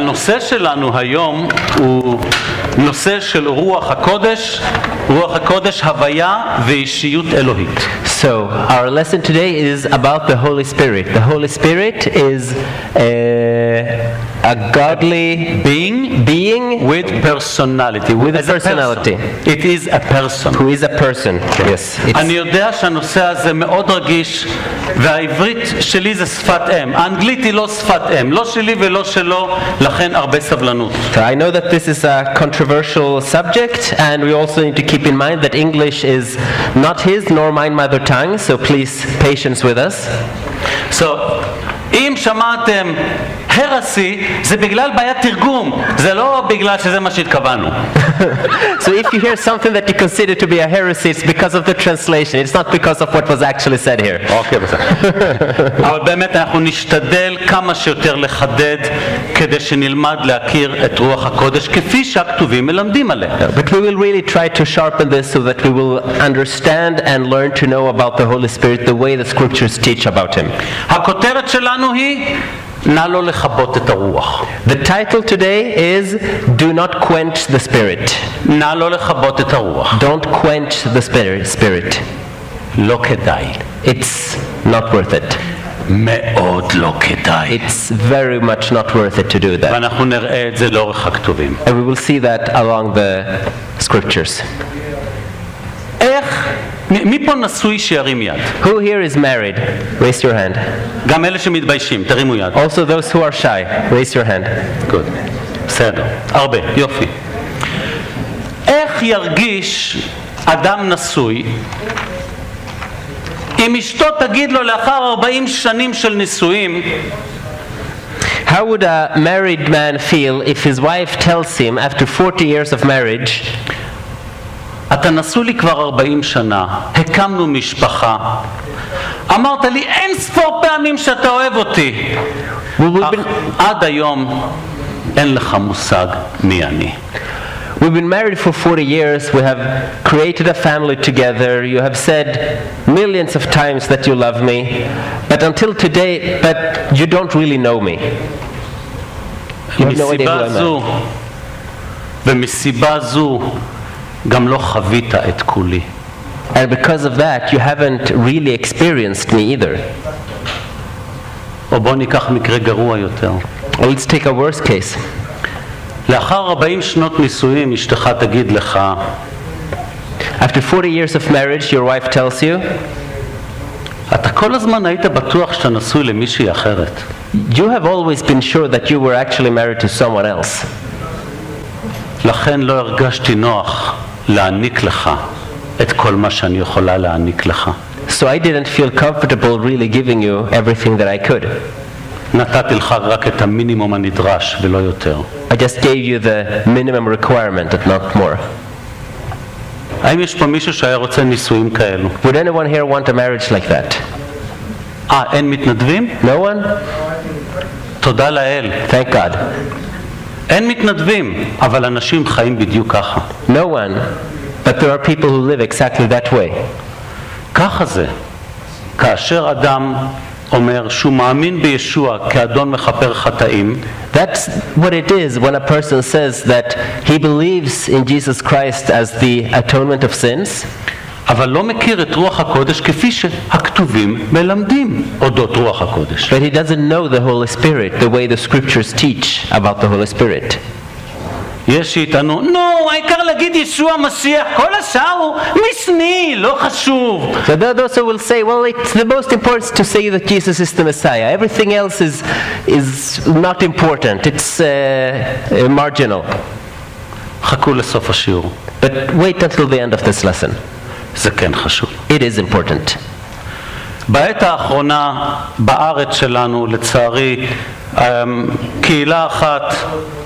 הנושא שלנו היום הוא נושא של רוח הקודש, רוח הקודש הוויה ואישיות אלוהית. So, our lesson today is about the Holy Spirit. The Holy Spirit is a, a godly Being being with personality. With a as person. personality. It is a person. who is a person. Yes. It's, אני יודע שהנושא הזה מאוד רגיש והעברית שלי זה שפת אם, האנגלית היא לא שפת אם, לא שלי ולא שלו, לכן הרבה סבלנות. so I know that this is a controversial subject, and we also need to keep in mind that English is not his nor mine mother tongue, so please patience with us. So, אם שמעתם הרסי, זה בגלל בעיית תרגום, זה לא בגלל שזה מה שהתכוונו. So if you hear something that you consider to be a heresy, it's because of the translation. It's not because of what was actually said here. אוקיי, בסדר. אבל באמת אנחנו נשתדל כמה שיותר לחדד כדי שנלמד להכיר את רוח הקודש כפי שהכתובים מלמדים עליה. But we will really try to sharpen this so that we will understand and learn to know about the Holy Spirit the way the scriptures teach about him. הכותרת שלנו היא נא לא לכבות את הרוח. The title today is Do Not Quench the Spirit. נא לא לכבות את הרוח. Don't quench the spirit. spirit. לא כדאי. It's not worth it. מאוד לא כדאי. It's very much not worth it to do that. ואנחנו נראה את זה לאורך הכתובים. And we will see that along the scriptures. איך, מ- מי פה נשוי שירים יד? Who here is married? Raise your hand. גם אלה שמתביישים, תרימו יד. Also, those who are shy, raise your hand. גוד. בסדר. הרבה, יופי. איך ירגיש אדם נשוי אם אשתו תגיד לו לאחר 40 שנים של נישואים How would a married man feel if his wife tells him after 40 years of marriage, אתה נשוי לי כבר 40 שנה, הקמנו משפחה, אמרת לי אין ספור פעמים שאתה אוהב אותי, we will אך be, עד היום אין לך מושג מי אני. We've been married for 40 years. We have created a family together. You have said millions of times that you love me. But until today, but you don't really know me. You have no idea who מסיבה I am. זו ומסיבה זו גם לא חווית את כולי. And because of that, you haven't really experienced me either. או בוא ניקח מקרה גרוע יותר. Or let's take a worst case. לאחר 40 שנות נישואים אשתך תגיד לך, After 40 years of marriage, your wife tells you, אתה כל הזמן היית בטוח שאתה נשוי למישהי אחרת. You have always been sure that you were actually married to someone else. לכן לא הרגשתי נוח להעניק לך את כל מה שאני יכולה להעניק לך. So I didn't feel comfortable really giving you everything that I could. נתתי לך רק את המינימום הנדרש ולא יותר. I just gave you the minimum requirement, but not more. האם יש פה מישהו שהיה רוצה נישואים כאלו? Would anyone here want a marriage like that? אה, אין מתנדבים? No one? תודה לאל. Thank God. אין מתנדבים, אבל אנשים חיים בדיוק ככה. No one. But there are people who live exactly that way. ככה זה. כאשר אדם אומר שהוא מאמין בישוע כאדון מכפר חטאים, That's what it is when a person says that he believes in Jesus Christ as the atonement of sins, אבל לא מכיר את רוח הקודש כפי שהכתובים מלמדים אודות רוח הקודש. but he doesn't know the Holy Spirit the way the scriptures teach about the Holy Spirit. יש שיטענו, נו, העיקר להגיד ישוע משיח, כל השאר הוא משני, לא חשוב. So there are those who will say, well, it's the most important to say that Jesus is the Messiah. Everything else is, is not important. It's uh, uh, marginal. חכו לסוף השיעור, But wait until the end of this lesson. זה כן חשוב. It is important. בעת האחרונה בארץ שלנו, לצערי, אמ, קהילה אחת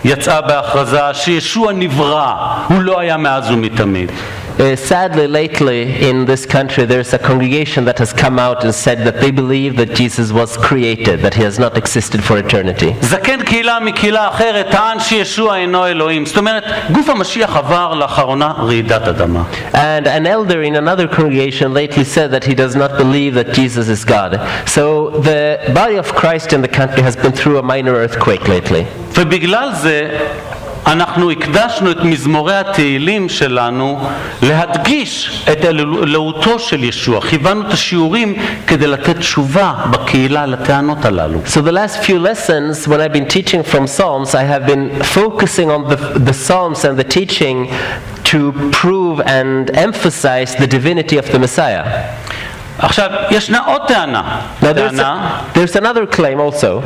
יצאה בהכרזה שישוע נברא, הוא לא היה מאז ומתמיד. Uh, sadly, lately in this country, there's a congregation that has come out and said that they believe that Jesus was created, that he has not existed for eternity. זקן קהילה מקהילה אחרת טען שישוע אינו אלוהים. זאת אומרת, גוף המשיח עבר לאחרונה רעידת אדמה. And an elder in another congregation lately said that he does not believe that Jesus is God. So the body of Christ in the country has been through a minor earthquake lately. ובגלל זה אנחנו הקדשנו את מזמורי התהילים שלנו להדגיש את אלוהותו של ישוע. כיוונו את השיעורים כדי לתת תשובה בקהילה לטענות הללו. So the last few lessons, when I've been teaching from Psalms, I have been focusing on the, the Psalms and the teaching to prove and emphasize the divinity of the Messiah. עכשיו, ישנה עוד טענה. Now there's, טענה, a, there's another claim also,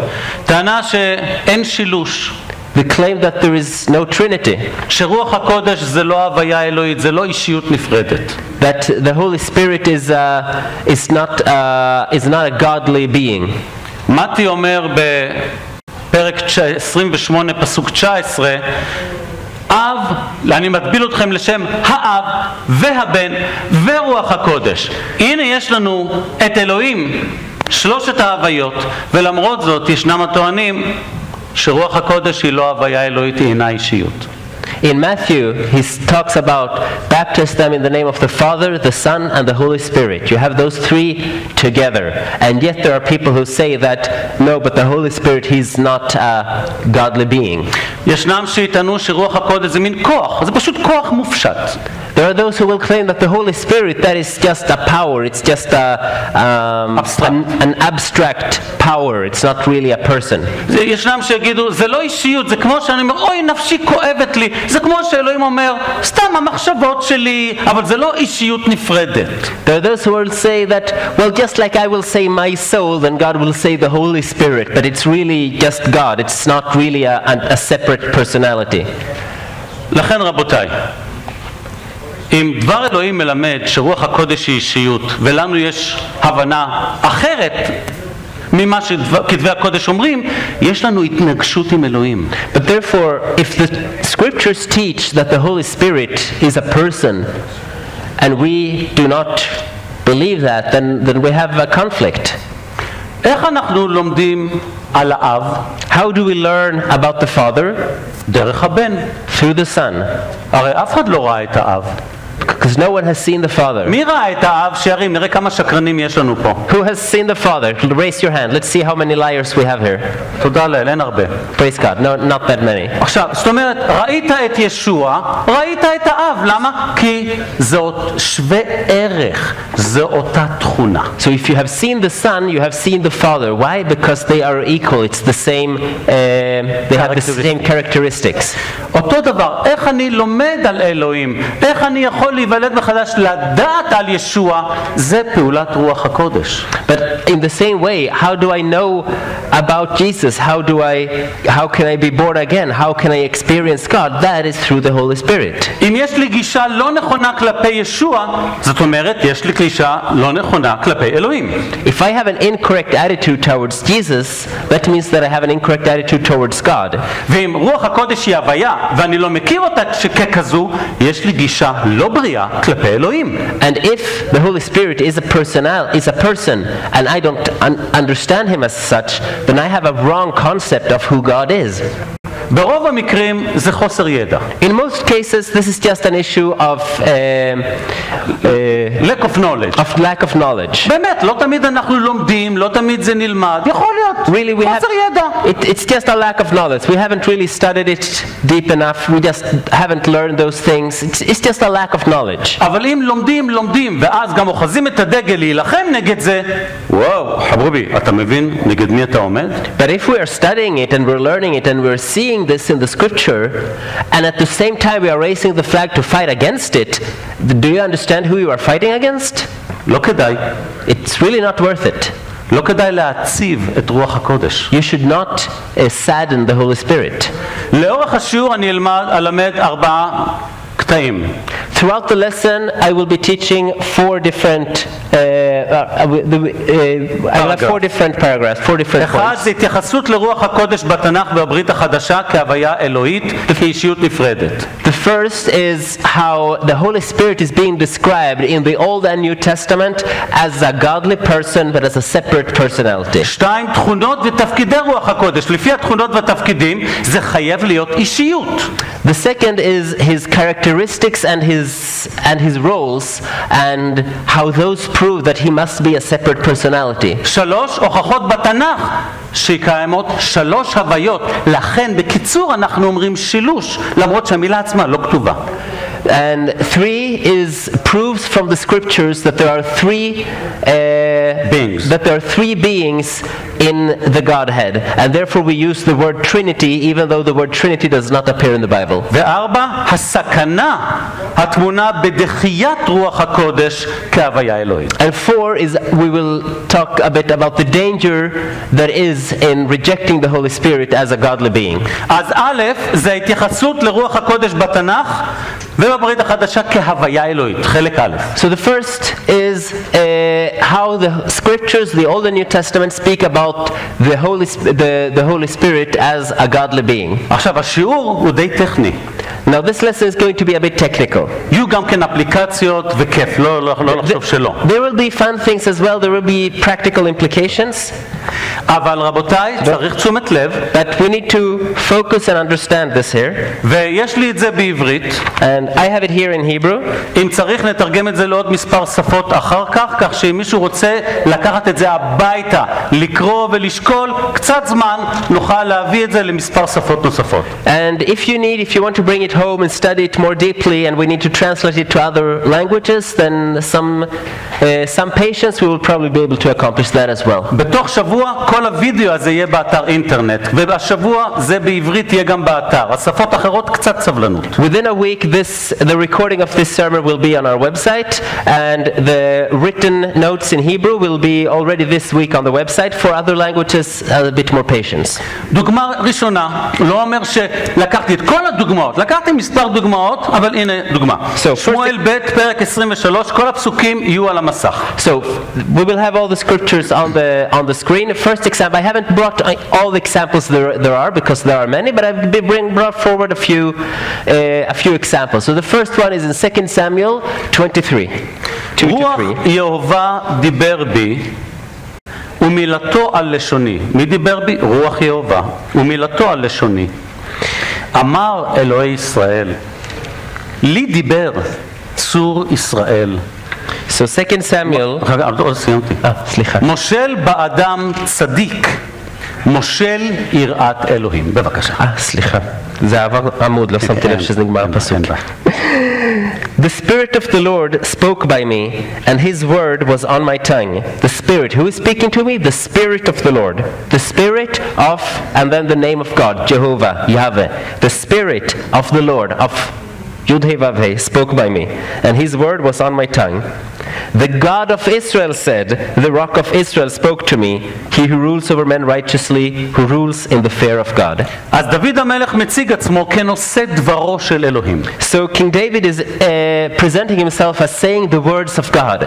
טענה שאין שילוש. The claim that there is no Trinity, שרוח הקודש זה לא הוויה אלוהית, זה לא אישיות נפרדת. that the Holy Spirit is, uh, is, not, uh, is not a godly being. מתי אומר בפרק 28 פסוק 19 אב, אני מטביל אתכם לשם האב והבן ורוח הקודש. הנה יש לנו את אלוהים, שלושת ההוויות, ולמרות זאת ישנם הטוענים שרוח הקודש היא לא הוויה אלוהית, היא אינה אישיות. In Matthew, he s- talks about baptize them in the name of the Father, the Son, and the Holy Spirit. You have those three together. And yet there are people who say that, no, but the Holy Spirit, he's not a godly being. ישנם שיטענו שרוח הקודש זה מין כוח, זה פשוט כוח מופשט. There are those who will claim that the Holy Spirit, that is just a power, it's just a, um, Abstract. an, an abstract power, it's not really a person. זה- ישנם שיגידו, זה לא אישיות, זה כמו שאני אומר, אוי, נפשי כואבת לי. זה כמו שאלוהים אומר, סתם המחשבות שלי, אבל זה לא אישיות נפרדת. There are those who will say that, well, just like I will say my soul, then God will say the Holy Spirit, but it's really just God. It's not really a, a, a separate personality. לכן רבותיי, אם דבר אלוהים מלמד שרוח הקודש היא אישיות, ולנו יש הבנה אחרת ממה שכתבי הקודש אומרים, יש לנו התנגשות עם אלוהים. But therefore, if the scriptures teach that the Holy Spirit is a person, and we do not believe that, then, then we have a conflict. איך אנחנו לומדים על האב? How do we learn about the Father? דרך הבן. Through the Son. הרי אף אחד לא ראה את האב. Because no one has seen the Father. מי ראה את האב? שירים, נראה כמה שקרנים יש לנו פה. Who has seen the Father? Raise your hand. Let's see how many liars we have here. תודה לאל, אין הרבה. Praise God. No, not that many. עכשיו, זאת אומרת, ראית את ישוע, ראית את האב, למה? כי זה עוד שווה ערך, זו אותה תכונה. So if you have seen the Son, you have seen the Father. Why? Because they are equal. It's the same. Um, they have the same characteristics. אותו דבר, איך אני לומד על אלוהים, איך אני יכול להיוולד מחדש, לדעת על ישוע, זה פעולת רוח הקודש. But in the same way, how do I know about Jesus? How do I? How can I be born again? How can I experience God? That is through the Holy Spirit. אם יש לי גישה לא נכונה כלפי ישוע, זאת אומרת, יש לי גישה לא נכונה כלפי אלוהים. If I have an incorrect attitude towards Jesus, that means that I have an incorrect attitude towards God. ואם רוח הקודש היא הוויה, ואני לא מכיר אותה ככזו, יש לי גישה לא בריאה כלפי אלוהים. And if the Holy Spirit is a personal, is a person, and I don't un- understand him as such, then I have a wrong concept of who God is. ברוב המקרים זה חוסר ידע. In most cases, this is just an issue of, um, uh, lack of knowledge. of lack of knowledge. באמת, לא תמיד אנחנו לומדים, לא תמיד זה נלמד, יכול להיות, Really, we have, חוסר ידע. it, it's just a lack of knowledge. We haven't really studied it deep enough. We just haven't learned those things. It's, it's just a lack of knowledge. אבל אם לומדים, לומדים, ואז גם אוחזים את הדגל להילחם נגד זה, וואו, חבובי, אתה מבין נגד מי אתה עומד? But if we are studying it and we're learning it and we're seeing this in the scripture, and at the same time we are raising the flag to fight against it, do you understand who you are fighting against? לא כדאי. It's really not worth it. לא כדאי להציב את רוח הקודש. You should not uh, sadden the Holy Spirit. לאורך השיעור אני אלמד, אלמד ארבעה קטעים. Throughout the lesson, I will be teaching four different. Uh, uh, uh, I will have four different paragraphs, four different אחד points. זה התייחסות לרוח הקודש בתנ"ך בברית החדשה כהוויה אלוהית, כאישיות נפרדת. The first is how the Holy Spirit is being described in the Old and New Testament as a godly person, but as a separate personality. שתיים, תכונות ותפקידי רוח הקודש. לפי התכונות והתפקידים זה חייב להיות אישיות. The second is his characteristics characteristics and his, and his roles and how those prove that he must be a separate personality. שלוש הוכחות בתנ"ך שקיימות שלוש הוויות. לכן בקיצור אנחנו אומרים שילוש, למרות שהמילה עצמה לא כתובה. And three is proves from the scriptures that there are three uh, Beings. That there are three beings in the Godhead, and therefore we use the word Trinity, even though the word Trinity does not appear in the Bible. וארבע, הסכנה הטמונה בדחיית רוח הקודש כהוויה אלוהית. And four is we will talk a bit about the danger that is in rejecting the Holy Spirit as a godly being. אז א', זה ההתייחסות לרוח הקודש בתנ"ך ובברית החדשה כהוויה אלוהית, חלק א'. So the first is uh, how the scriptures, the Old and New Testament, speak about the Holy, Sp- the, the Holy Spirit as a godly being. עכשיו השיעור הוא די טכני. Now this lesson is going to be a bit technical. יהיו גם כן אפליקציות וכיף, לא, לא, לא לחשוב שלא. There will be fun things as well. There will be practical implications. אבל רבותיי, צריך תשומת לב, But we need to focus and understand this here. ויש לי את זה בעברית, And I have it here in Hebrew. אם צריך נתרגם את זה לעוד מספר שפות אחר כך, כך שאם מישהו רוצה לקחת את זה הביתה, לקרוא ולשקול, קצת זמן נוכל להביא את זה למספר שפות נוספות. And if you need, if you want to bring it home and study it more deeply, and we need to translate it to other languages, then some, uh, some patience we will probably be able to accomplish that as well. בתוך שבוע כל הוידאו הזה יהיה באתר אינטרנט, ובשבוע זה בעברית יהיה גם באתר. השפות אחרות קצת סבלנות. Within a week, this, the recording of this sermon will be on our website, and the written notes in Hebrew will be already this week on the website. For other languages, a bit more patience. דוגמה ראשונה, לא אומר שלקחתי את כל הדוגמאות, לקחתי מספר דוגמאות, אבל הנה דוגמה. So, first- שמואל ב' פרק 23, כל הפסוקים יהיו על המסך. So we will have all the scriptures on the on the screen. First example, I haven't brought uh, all the examples there, there are because there are many, but I've be- bring, brought forward a few uh, a few examples. So the first one is in 2 Samuel 23, 2 to רוח 3. יהובה דיבר בי ומילתו על לשוני. מי דיבר בי? רוח יהובה. ומילתו על לשוני. אמר אלוהי ישראל, לי דיבר צור ישראל. So 2 Samuel. רגע, עוד לא סיימתי. אה, סליחה. מושל באדם צדיק, מושל יראת אלוהים. בבקשה. אה, סליחה. זה עבר עמוד, לא שמתי לב שזה נגמר אין- הפסוק. אין בעיה. The Spirit of the Lord spoke by me, and His word was on my tongue. The Spirit, who is speaking to me? The Spirit of the Lord. The Spirit of, and then the name of God, Jehovah, Yahweh. The Spirit of the Lord, of Yud-Heh-Vav-Heh, spoke by me, and His word was on my tongue. The God of Israel said, The rock of Israel spoke to me, He who rules over men righteously, who rules in the fear of God. אז דוד המלך מציג עצמו כנושא דברו של אלוהים. So King David is uh, presenting himself as saying the words of God.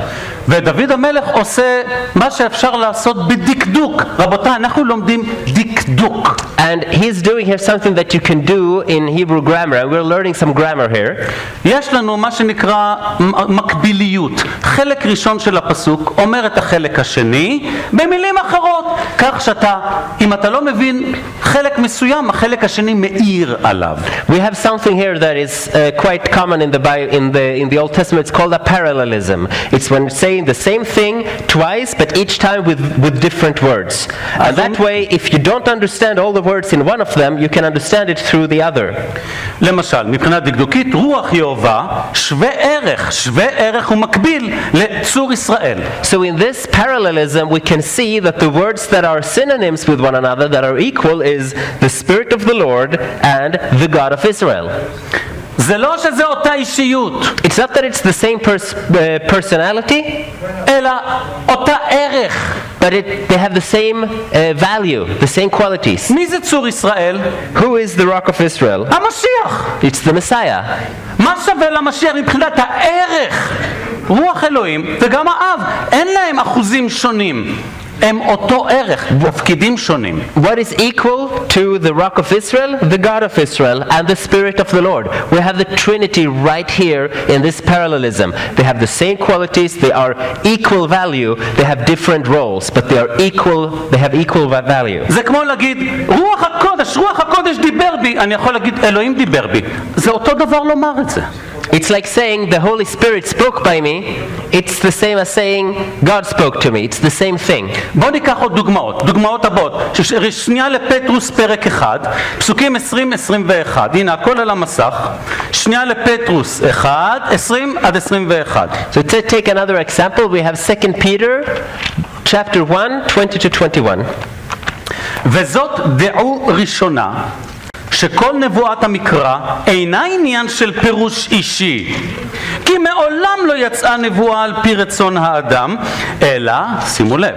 ודוד המלך עושה מה שאפשר לעשות בדקדוק. רבותיי, אנחנו לומדים דקדוק. And he's doing here something that you can do in Hebrew grammar, and we're learning some grammar here. יש לנו מה שנקרא מ- מקביליות. חלק ראשון של הפסוק אומר את החלק השני במילים אחרות, כך שאתה, אם אתה לא מבין חלק מסוים, החלק השני מאיר עליו. We have something here that is uh, quite common in the, Bi- in, the, in the Old Testament. It's called a parallelism. It's when saying the same thing twice, but each time with, with different words. And that way, if you don't understand all the words in one of them, you can understand it through the other. למשל, מבחינה דקדוקית, רוח יהובה שווה ערך, שווה ערך ומקביל לצור ישראל. So in this parallelism, we can see that the words that are synonyms with one another, that are equal, is the Spirit of the Lord and the God of Israel. זה לא שזה אותה אישיות, It's not that it's the same pers- uh, personality, אלא אותה ערך. but it, they have the same uh, value, the same qualities. מי זה צור ישראל? Who is the rock of Israel? המשיח. It's the Messiah. מה שווה למשיח מבחינת הערך? רוח אלוהים וגם האב, אין להם אחוזים שונים. הם אותו ערך, תפקידים שונים. What is equal to the rock of Israel? The God of Israel and the Spirit of the Lord. We have the Trinity right here in this parallelism. They have the same qualities, they are equal value, they have different roles, but they are equal, they have equal va- value. זה כמו להגיד, רוח הקודש, רוח הקודש דיבר בי, אני יכול להגיד, אלוהים דיבר בי. זה אותו דבר לומר את זה. It's like saying the Holy Spirit spoke by me. It's the same as saying God spoke to me. It's the same thing. בואו ניקח עוד דוגמאות, דוגמאות הבאות. ש- ש- שנייה לפטרוס פרק 1, פסוקים 20-21, הנה הכל על המסך. שנייה לפטרוס 1, 20 עד 21. So to take another example, we have 2 Peter chapter 1, 20 to 21. וזאת דעו ראשונה, שכל נבואת המקרא אינה עניין של פירוש אישי, כי מעולם לא יצאה נבואה על פי רצון האדם, אלא, שימו לב,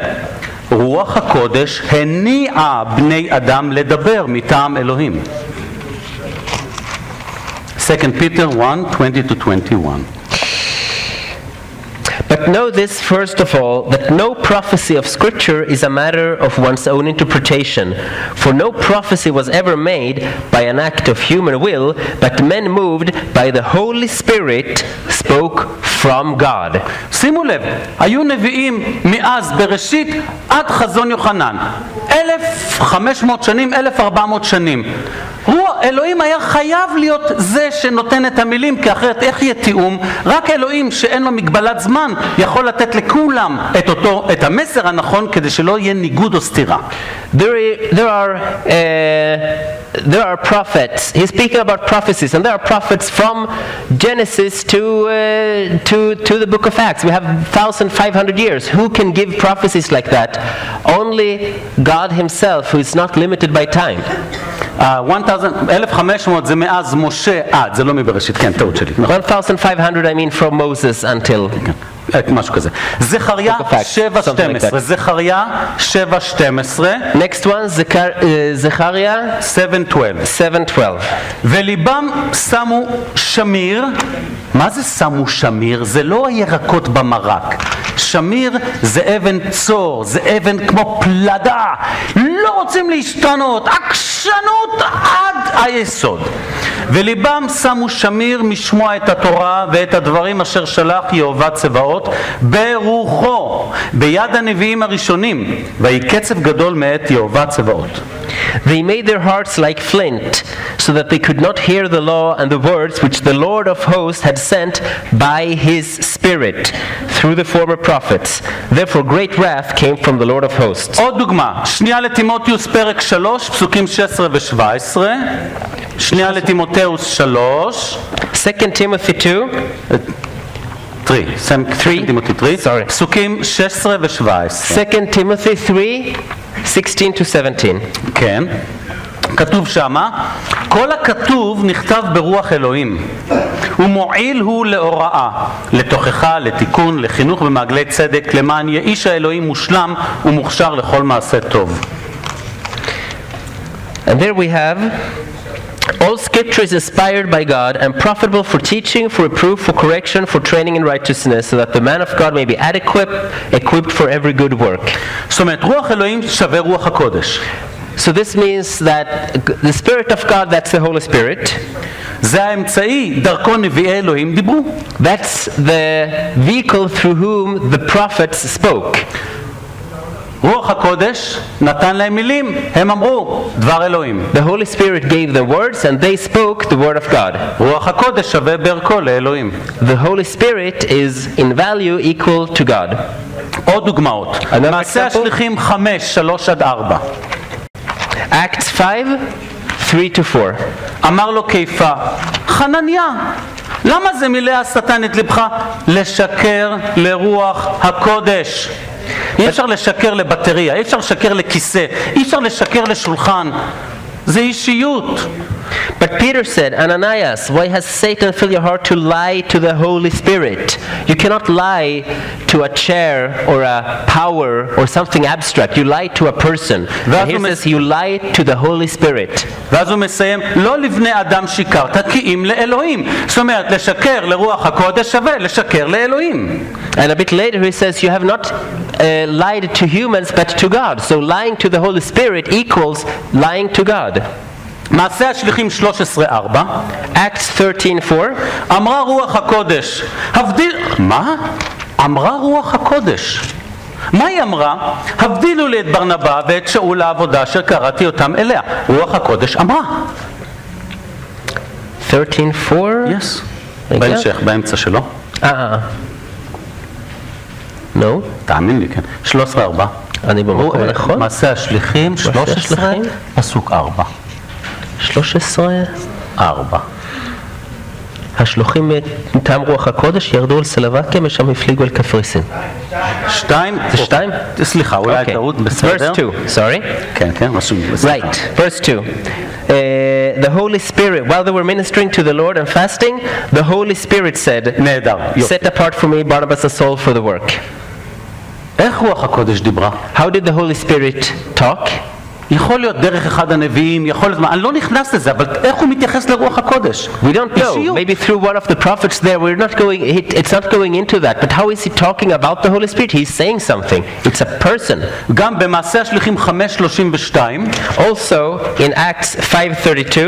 רוח הקודש הניעה בני אדם לדבר מטעם אלוהים. 2 Peter 1, 20 to 21. But know this first of all that no prophecy of Scripture is a matter of one's own interpretation. For no prophecy was ever made by an act of human will, but men moved by the Holy Spirit spoke from God. שימו לב, היו נביאים מאז בראשית עד חזון יוחנן. 1,500 שנים, 1,400 שנים. רוח, אלוהים היה חייב להיות זה שנותן את המילים, כי אחרת איך יהיה תיאום? רק אלוהים שאין לו מגבלת זמן יכול לתת לכולם את, אותו, את המסר הנכון כדי שלא יהיה ניגוד או סתירה. There, there are uh, there are prophets. He's speaking about prophecies, and there are prophets from Genesis to uh, to to the Book of Acts. We have 1,500 years. Who can give prophecies like that? Only God Himself, who is not limited by time. ה- 1,000 1,500 זה מאז משה עד, זה לא מבראשית, כן, טעות שלי. נכון. 1,500, I mean, from Moses until. אה, משהו כזה. זכריה Book of Acts, 7.12, something like that. זכריה 7.12, Next one, uh, Zechariah 7.12. 7:12. וליבם שמו שמיר, מה זה שמו שמיר? זה לא הירקות במרק. שמיר זה אבן צור, זה אבן כמו פלדה. לא רוצים להשתנות, עקשנות עד היסוד. וליבם שמו שמיר משמוע את התורה ואת הדברים אשר שלח יהובה צבאות ברוחו, ביד הנביאים הראשונים, ויהי קצב גדול מאת יהובה צבאות. They made their hearts like flint, so that they could not hear the law and the words which the Lord of hosts had sent by his Spirit through the former prophets. Therefore, great wrath came from the Lord of hosts. עוד דוגמה, שנייה לטימותיוס פרק 3, פסוקים 16 ו-17, שנייה לטימותאוס 3, 2 Timothy 2, 3, Three. טימותי 3, Sorry. פסוקים 16 ו-17, 2 Timothy 3, 16 to 17. כן, כתוב שמה, כל הכתוב נכתב ברוח אלוהים, ומועיל הוא להוראה, לתוכחה, לתיקון, לחינוך במעגלי צדק, למען יהיה איש האלוהים מושלם ומוכשר לכל מעשה טוב. And there we have all scripture is inspired by God and profitable for teaching, for reproof, for correction, for training in righteousness, so that the man of God may be adequate, equipped for every good work. זאת אומרת, רוח אלוהים שווה רוח הקודש. So this means that the Spirit of God, that's the Holy Spirit, זה האמצעי, דרכו נביאי אלוהים דיברו. that's the vehicle through whom the prophets spoke. רוח הקודש נתן להם מילים, הם אמרו דבר אלוהים. The Holy Spirit gave them words and they spoke the word of God. רוח הקודש שווה בערכו לאלוהים. The Holy Spirit is in value equal to God. עוד דוגמאות. מעשה? השליחים 5, 3 עד 4. Acts 5, 3 to 4. אמר לו קיפה, חנניה, למה זה מילא השטן את לבך? לשקר לרוח הקודש. אי אפשר לשקר לבטריה, אי אפשר לשקר לכיסא, אי אפשר לשקר לשולחן. זה אישיות. But Peter said, Ananias, why has Satan filled your heart to lie to the Holy Spirit? You cannot lie to a chair or a power or something abstract. You lie to a person. And here says you lie to the Holy Spirit. ואז הוא מסיים, לא לבני אדם שיקרת כי אם לאלוהים. זאת אומרת, לשקר לרוח הקודש שווה לשקר לאלוהים. And a bit later he says you have not uh, lied to humans but to God. So lying to the Holy Spirit equals lying to God. מעשה השליחים 13.4 Acts 13:4 אמרה רוח הקודש, הבדיל... מה? אמרה רוח הקודש. מה היא אמרה? הבדילו לי את ברנבא ואת שאול לעבודה אשר קראתי אותם אליה. רוח הקודש אמרה. 13:4 Yes. בהמשך, באמצע שלו. אה. נו, תאמין לי, כן. 13 4. אני במקום הנכון? מעשה השליחים, 13, השליחים? פסוק 4. 13. 4. השלוחים מטעם רוח הקודש ירדו על סלובקיה ושם הפליגו אל קפריסין. 2. זה שתיים? סליחה, אולי אוקיי. טעות, בסדר. Verse 2, sorry. כן, כן, רשום בסדר. Right, verse 2. Uh, the Holy Spirit, while they were ministering to the Lord and fasting, the Holy Spirit said, נהדר, יופי. Set apart for me Barnabas and Saul for the work. איך רוח הקודש דיברה? How did the Holy Spirit talk? יכול להיות דרך אחד הנביאים, יכול להיות... אני לא נכנס לזה, אבל איך הוא מתייחס לרוח הקודש? We don't know. אישיות. Maybe through one of the prophets there, we're not going, it, it's not going into that. But how is he talking about the Holy Spirit? He's saying something. It's a person. גם במעשה השליחים 5.32, Also, in Acts 5.32,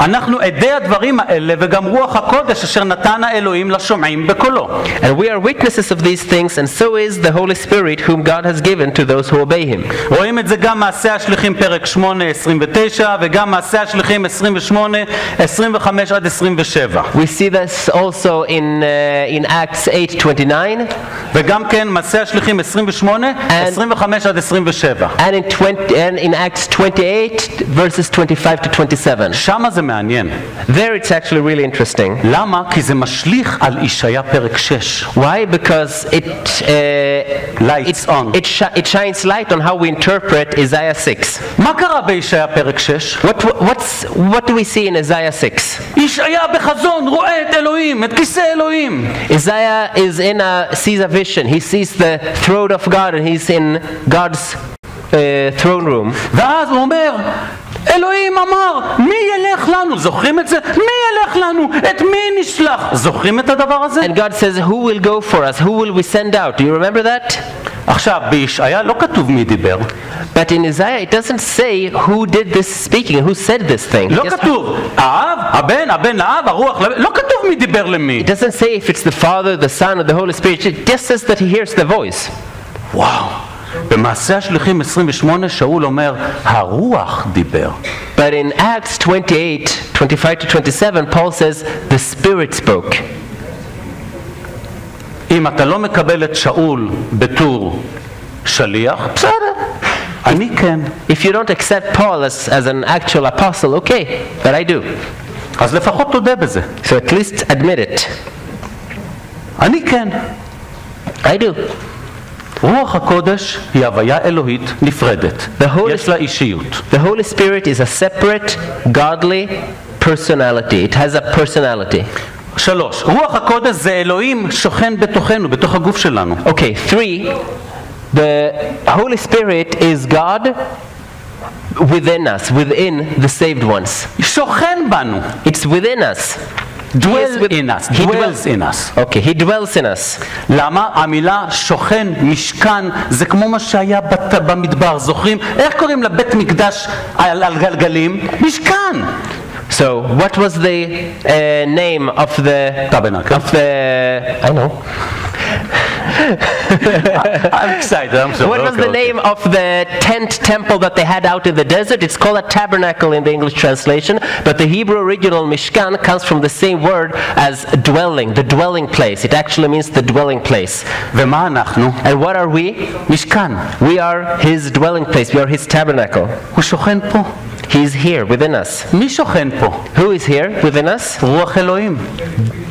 אנחנו עדי הדברים האלה וגם רוח הקודש אשר נתן האלוהים לשומעים בקולו. and we are witnesses of these things, and so is the Holy Spirit whom God has given to those who obey him. רואים את זה גם מעשה השליחים פרק 8, 29 וגם מעשה השליחים 28, 25 עד 27. We see this also in, uh, in Acts 8.29 וגם כן מעשה השליחים 28, 25 עד 27. and in, 20, and in Acts 28 verses 25 to 27. שמה זה מעניין. There it's actually really interesting. למה? כי זה משליך על ישעיה פרק 6. Why? Because it, uh, Lights it, on. it, shi- it shines light on how we interpret Isaiah 6. מה קרה בישעיה פרק 6? What, what's, what do we see in Isaiah 6? ישעיה בחזון רואה את אלוהים, את כיסא אלוהים. Isaiah is in a, sees a vision. He sees the throne of God and he's in God's uh, throne room. ואז הוא אומר, אלוהים אמר, מי ילך לנו? זוכרים את זה? מי ילך לנו? את מי נשלח? זוכרים את הדבר הזה? And God says, Who will go for us? Who will we send out? Do you remember that? עכשיו, בישעיה לא כתוב מי דיבר. But in Isaiah, it doesn't say who did this speaking, who said this thing. לא It just- כתוב, האב, הבן, הבן לאב, הרוח לבן, לא כתוב מי דיבר למי. It doesn't say if it's the Father, the Son, or the Holy Spirit. It just says that he hears the voice. וואו. במעשה השליחים 28 שאול אומר, הרוח דיבר. But in Acts 28, 25 to 27, Paul says, the Spirit spoke. אם אתה לא מקבל את שאול בתור שליח, בסדר. אני כן. If you don't accept Paul as, as an actual apostle, okay, but I do. אז לפחות תודה בזה. So at least admit it. אני כן. I do. רוח הקודש היא הוויה אלוהית נפרדת. יש לה אישיות. The Holy Spirit is a separate, godly personality. It has a personality. שלוש, רוח הקודש זה אלוהים שוכן בתוכנו, בתוך הגוף שלנו. Okay, three, the Holy Spirit is God within us, within the saved ones. שוכן בנו. It's within us. dwell with- in us. He dwells in us. Okay, He dwells in us. למה? המילה שוכן, משכן, זה כמו מה שהיה בת, במדבר, זוכרים? איך קוראים לבית מקדש על, על גלגלים? משכן! So, what was the uh, name of the tabernacle? Of the I know. I, am excited. I'm sorry. What okay, was the okay. name of the tent temple that they had out in the desert? It's called a tabernacle in the English translation, but the Hebrew original Mishkan comes from the same word as dwelling, the dwelling place. It actually means the dwelling place. And what are we? Mishkan. We are his dwelling place. We are his tabernacle. הוא שוכן פה. He's here within us. מי שוכן פה? Who is here within us? רוח אלוהים.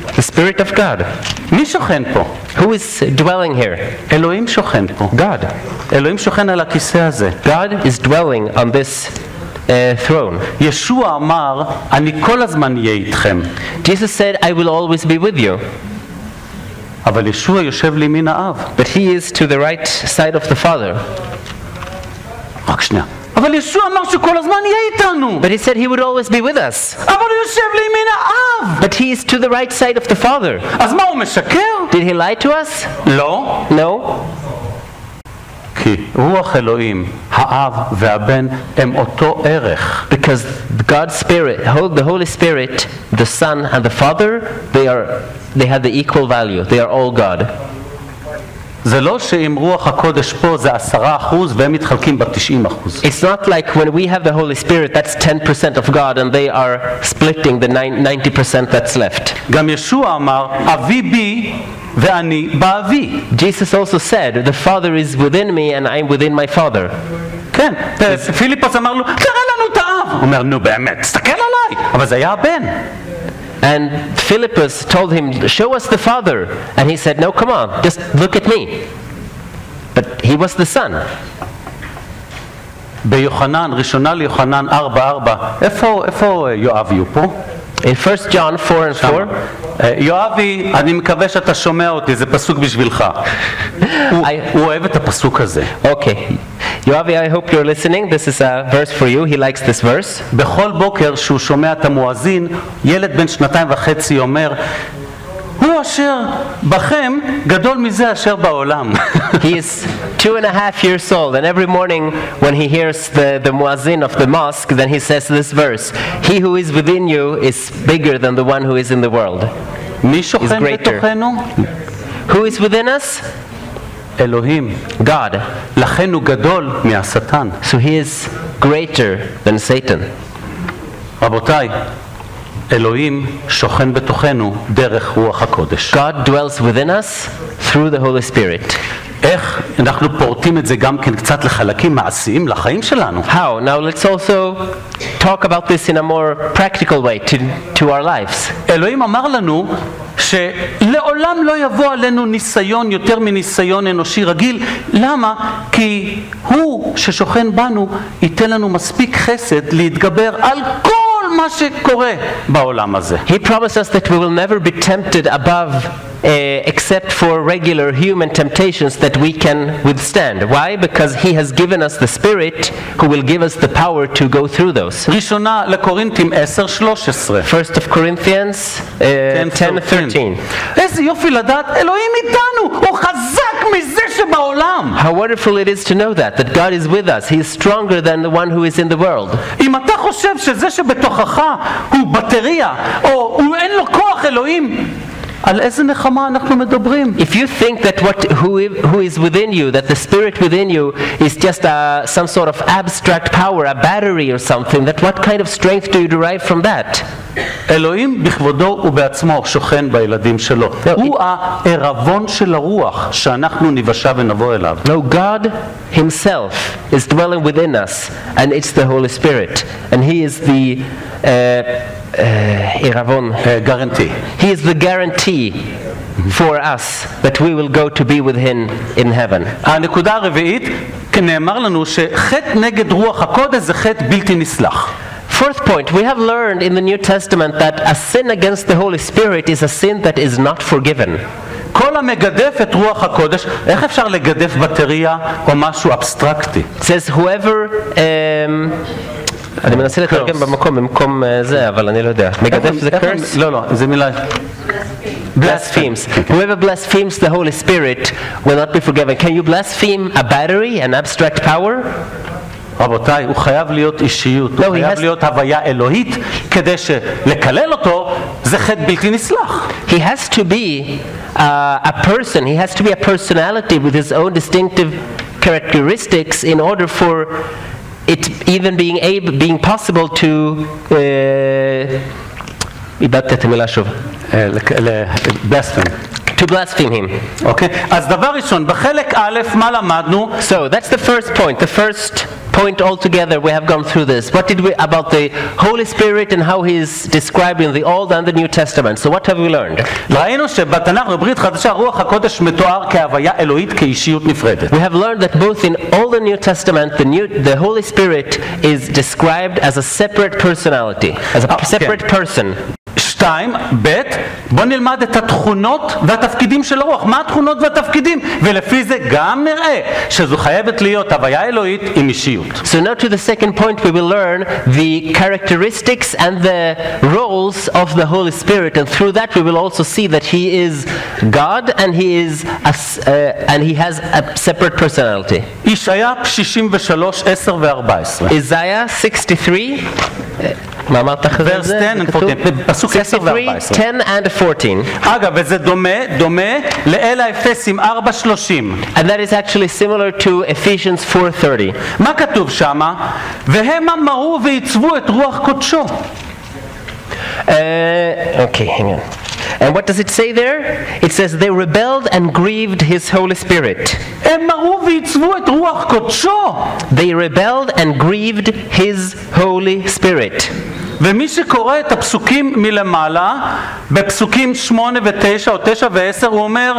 The Spirit of God. מי שוכן פה? Who is dwelling here? אלוהים שוכן פה. God. אלוהים שוכן על הכיסא הזה. God is dwelling on this uh, throne. ישוע אמר, אני כל הזמן אהיה איתכם. Jesus said, I will always be with you. אבל ישוע יושב לימין האב. But he is to the right side of the Father. רק שנייה. אבל ישוע אמר שכל הזמן יהיה איתנו. But he said he would always be with us. אבל הוא יושב לימין האב. But he is to the right side of the Father. אז מה, הוא משקר? Did he lie to us? לא. No. כי רוח אלוהים, האב והבן, הם אותו ערך. Because God's Spirit, the Holy Spirit, the Son, and the Father, they are they have the equal value. They are all God. זה לא שאם רוח הקודש פה זה עשרה אחוז והם מתחלקים בתשעים אחוז. It's not like when we have the Holy Spirit, that's 10% of God, and they are splitting the nine- 90% that's left. גם ישוע אמר, אבי בי ואני באבי. Jesus also said, The Father is within me, and I'm within my Father. כן, פיליפוס אמר לו, תראה לנו את האב. הוא אומר, נו באמת, תסתכל עליי. אבל זה היה הבן. And Philippus told him, Show us the Father. And he said, No, come on, just look at me. But he was the Son. ביוחנן, ראשונה ליוחנן 4-4, איפה, איפה אה, יואבי הוא פה? In 1 John 4 and 4, אה, יואבי, אני מקווה שאתה שומע אותי, זה פסוק בשבילך. הוא, אוהב את הפסוק הזה. okay. יואבי, I hope you're listening. This is a verse for you. He likes this verse. בכל בוקר שהוא שומע את המואזין, ילד בן שנתיים וחצי אומר, הוא אשר בכם גדול מזה אשר בעולם. he is two and a half years old, and every morning when he hears the, the muezzin of the mosque, then he says this verse, He who is within you is bigger than the one who is in the world. מי שוכן בתוכנו? Who is within us? אלוהים. God. לכן הוא גדול מהשטן. So he is greater than Satan. רבותיי, אלוהים שוכן בתוכנו דרך רוח הקודש. God dwells within us through the Holy Spirit. איך אנחנו פורטים את זה גם כן קצת לחלקים מעשיים לחיים שלנו? How? Now let's also talk about this in a more practical way to, to our lives. אלוהים אמר לנו שלעולם לא יבוא עלינו ניסיון יותר מניסיון אנושי רגיל. למה? כי הוא ששוכן בנו ייתן לנו מספיק חסד להתגבר על כל מה שקורה בעולם הזה. He promised us that we will never be tempted above except for regular human temptations that we can withstand. Why? Because He has given us the Spirit who will give us the power to go through those. ראשונה לקורינתים 10-13. First of Corinthians uh, 10:13. איזה יופי לדעת, אלוהים איתנו, הוא חזק מזה שבעולם. How wonderful it is to know that that God is with us. He is stronger than the one who is in the world. אם אתה חושב שזה שבתוכך הוא בטריה, או הוא אין לו כוח אלוהים, על איזה נחמה אנחנו מדברים? If you think that what who, who is within you, that the spirit within you is just a, some sort of abstract power, a battery or something, that what kind of strength do you derive from that? אלוהים בכבודו ובעצמו שוכן בילדים שלו. הוא הערבון של הרוח שאנחנו ניוושע ונבוא אליו. No, God Himself is dwelling within us, and it's the Holy Spirit, and He is the uh, uh, Iravon. גרנטי. He is the guarantee for us that we will go to be with Him in heaven. הנקודה הרביעית, נאמר לנו שחטא נגד רוח הקודש זה חטא בלתי נסלח. Fourth point, we have learned in the New Testament that a sin against the Holy Spirit is a sin that is not forgiven. כל המגדף את רוח הקודש, איך אפשר לגדף בטריה או משהו אבסטרקטי? It says whoever... Um, אני מנסה לתרגם במקום במקום אה, זה, אבל אני לא יודע. מגדף זה איך הם- curse? לא, לא, זה מילה... Blasphemes. Whoever blasphemes the Holy Spirit will not be forgiven. Can you blaspheme a battery, an abstract power? רבותיי, הוא חייב להיות אישיות, לא, הוא he חייב has- להיות הוויה אלוהית, כדי שלקלל אותו זה חטא בלתי נסלח. He has to be uh, a person, he has to be a personality with his own distinctive characteristics in order for it even being able, being possible to... Uh, איבדתי את המילה שוב. בלספם. To blaspheme him. אוקיי? אז דבר ראשון, בחלק א', מה למדנו? So that's the first point. The first point altogether we have gone through this. What did we about the Holy Spirit and how he is described in the Old and the New Testament? So what have we learned? ראינו שבתנ"ך בברית חדשה רוח הקודש מתואר כהוויה אלוהית, כאישיות נפרדת. We have learned that both in Old and New Testament, the, new, the Holy Spirit is described as a separate personality, as a Okay. separate person. שתיים, ב', בוא נלמד את התכונות והתפקידים של הרוח. מה התכונות והתפקידים? ולפי זה גם נראה שזו חייבת להיות הוויה אלוהית עם אישיות. So now to the second point, we will learn the characteristics and the roles of the Holy Spirit, and through that we will also see that He is God and He is a s uh, and He has a separate personality. ישעיה 63, 10 ו-14. Isaiah 63, uh, מה אמרת אחרי Verse זה? 10 and זה כתוב? 14, בפסוק 10 63, ו-14. 10 and 14. אגב, וזה דומה, דומה לאל האפסים 4.30. And that is actually similar to Ephesians 4.30. מה כתוב שמה? והם אמרו ועיצבו את רוח קודשו. Uh, okay, hang on. And what does it say there? It says they rebelled and grieved his Holy Spirit. הם אמרו ועיצבו את רוח קודשו. They rebelled and grieved his Holy Spirit. ומי שקורא את הפסוקים מלמעלה, בפסוקים 8 ו-9 או 9 ו-10, הוא אומר,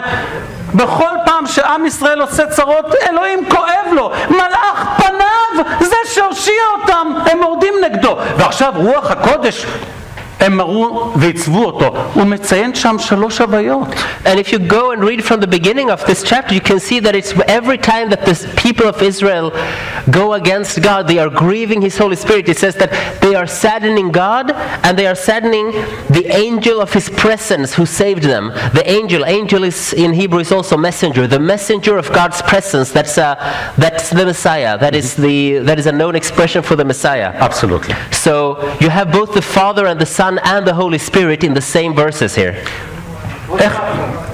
בכל פעם שעם ישראל עושה צרות, אלוהים כואב לו, מלאך פניו, זה שהושיע אותם, הם מורדים נגדו. ועכשיו רוח הקודש, הם מראו ועיצבו אותו. הוא מציין שם שלוש הוויות. And if you go and read from the beginning of this chapter, you can see that it's every time that the people of Israel go against God, they are grieving His Holy Spirit. It says that they are saddening God and they are saddening the angel of His presence who saved them. The angel, angel is in Hebrew is also messenger. The messenger of God's presence. That's uh, that's the Messiah. That is the that is a known expression for the Messiah. Absolutely. So you have both the Father and the Son and the Holy Spirit in the same verses here. איך?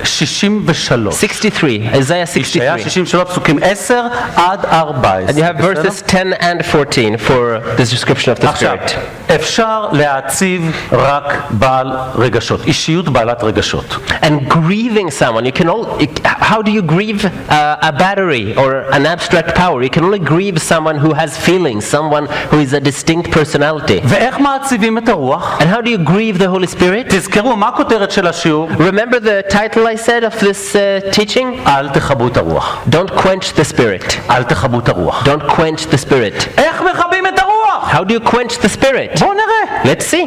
63. 63, Isaiah ישעיה 63. 63 פסוקים 10 עד 14. And you have בסדר? verses 10 and 14 for this description of the עכשיו, Spirit. אפשר להציב רק בעל רגשות, אישיות בעלת רגשות. And grieving someone, you can all, how do you grieve uh, a battery or an abstract power? You can only grieve someone who has feelings, someone who is a distinct personality. And how do you grieve the Holy Spirit? Remember the title I said of this uh, teaching? Don't quench the Spirit. Don't quench the Spirit. How do you quench the Spirit? Let's see.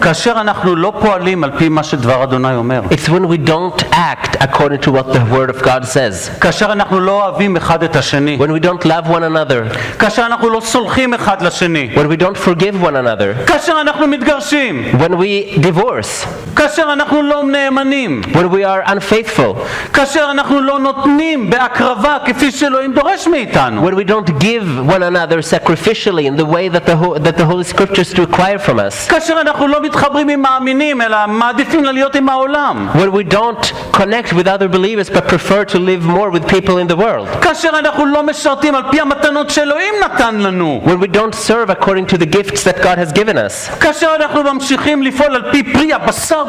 כאשר אנחנו לא פועלים על פי מה שדבר אדוני אומר. It's when we don't act according to what the Word of God says. כאשר אנחנו לא אוהבים אחד את השני. When we don't love one another. כאשר אנחנו לא סולחים אחד לשני. When we don't forgive one another. כאשר אנחנו מתגרשים. When we divorce. כאשר אנחנו לא נאמנים. When we are unfaithful. כאשר אנחנו לא נותנים בהקרבה כפי שאלוהים דורש מאיתנו. When we don't give one another sacrificially in the way that the, Ho- that the Holy Scriptures require from us. כאשר אנחנו לא מתחברים עם מאמינים, אלא מעדיפים להיות עם העולם. When we don't connect with other believers but prefer to live more with people in the world. כאשר אנחנו לא משרתים על פי המתנות שאלוהים נתן לנו. When we don't serve according to the gifts that God has given us. כאשר אנחנו ממשיכים לפעול על פי פרי הבשר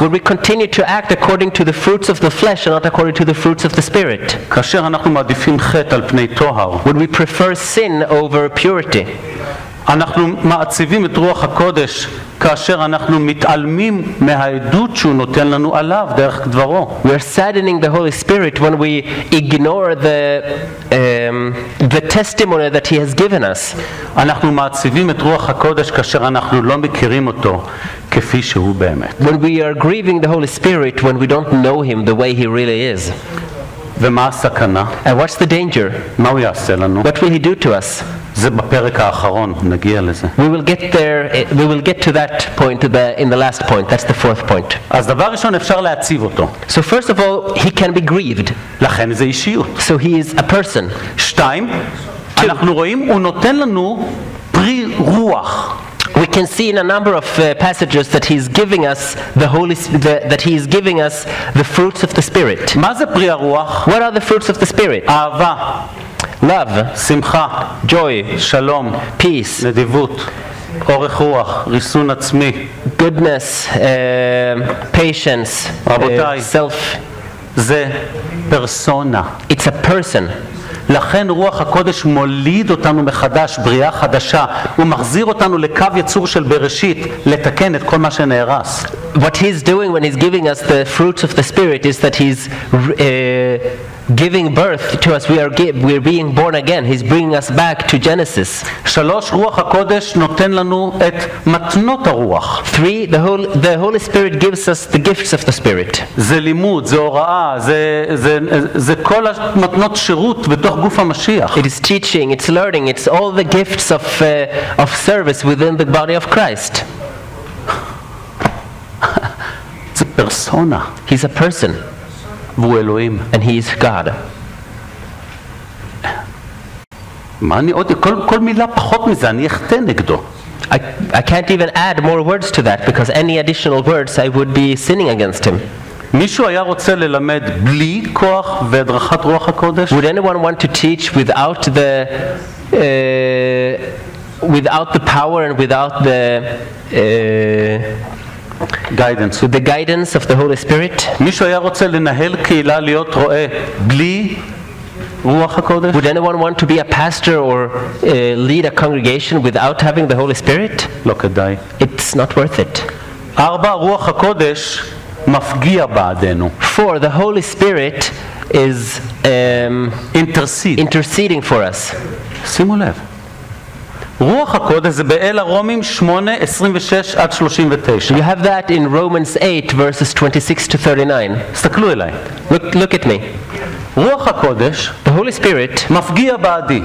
would we continue to act according to the fruits of the flesh and not according to the fruits of the spirit? Would we prefer sin over purity? אנחנו מעציבים את רוח הקודש כאשר אנחנו מתעלמים מהעדות שהוא נותן לנו עליו דרך דברו. We are saddening the Holy Spirit when we ignore the, um, the testimony that He has given us. אנחנו מעציבים את רוח הקודש כאשר אנחנו לא מכירים אותו כפי שהוא באמת. When we are grieving the Holy Spirit when we don't know Him the way He really is. ומה הסכנה? And what's the danger? מה הוא יעשה לנו? What will He do to us? זה בפרק האחרון, נגיע לזה. We will get there, eh, we will get to that point to the, in the last point. That's the fourth point. אז דבר ראשון, אפשר להציב אותו. So, first of all, He can be grieved. לכן זה אישיות. So, He is a person. שתיים, אנחנו רואים, הוא נותן לנו פרי רוח. We can see in a number of uh, passages that He's giving us the Holy, S- the, that He is giving us the fruits of the Spirit. מה זה פרי הרוח? What are the fruits of the Spirit? אהבה, Love, שמחה, joy, שלום, peace, נדיבות, אורך רוח, ריסון עצמי. goodness, uh, patience, uh, רבותיי. self. זה פרסונה. It's a person. לכן רוח הקודש מוליד אותנו מחדש, בריאה חדשה. הוא מחזיר אותנו לקו יצור של בראשית, לתקן את כל מה שנהרס. What he's doing when he's giving us the fruits of the Spirit is that he's uh, giving birth to us. We are, gi- we are being born again. He's bringing us back to Genesis. שלוש, רוח הקודש נותן לנו את מתנות הרוח. Three, the, whole, the Holy Spirit gives us the gifts of the Spirit. זה לימוד, זה הוראה, זה, זה, זה כל המתנות שירות בתוך גוף המשיח. It is teaching, it's learning, it's all the gifts of, uh, of service within the body of Christ. זה פרסונה, He's a person, והוא אלוהים. and he is God. מה אני עוד, כל, כל מילה פחות מזה, אני אחטא נגדו. I, I can't even add more words to that because any additional words I would be sinning against him. מישהו היה רוצה ללמד בלי כוח והדרכת רוח הקודש? Would anyone want to teach without the uh, without the power and without the uh, גיידנס. with the guidance of the Holy Spirit? מישהו היה רוצה לנהל קהילה להיות רועה בלי רוח הקודש? Would anyone want to be a pastor or uh, lead a congregation without having the Holy Spirit? לא כדאי. It's not worth it. ארבע, רוח הקודש מפגיע בעדנו. For the Holy Spirit is um, אינטרסיד. interceding for us. שימו לב. רוח הקודש זה באל הרומים 8, 26 עד 39. You have that in Romans 8 verses 26 to 39. תסתכלו אליי. Look, look at me. רוח הקודש The Holy Spirit מפגיע בעדי.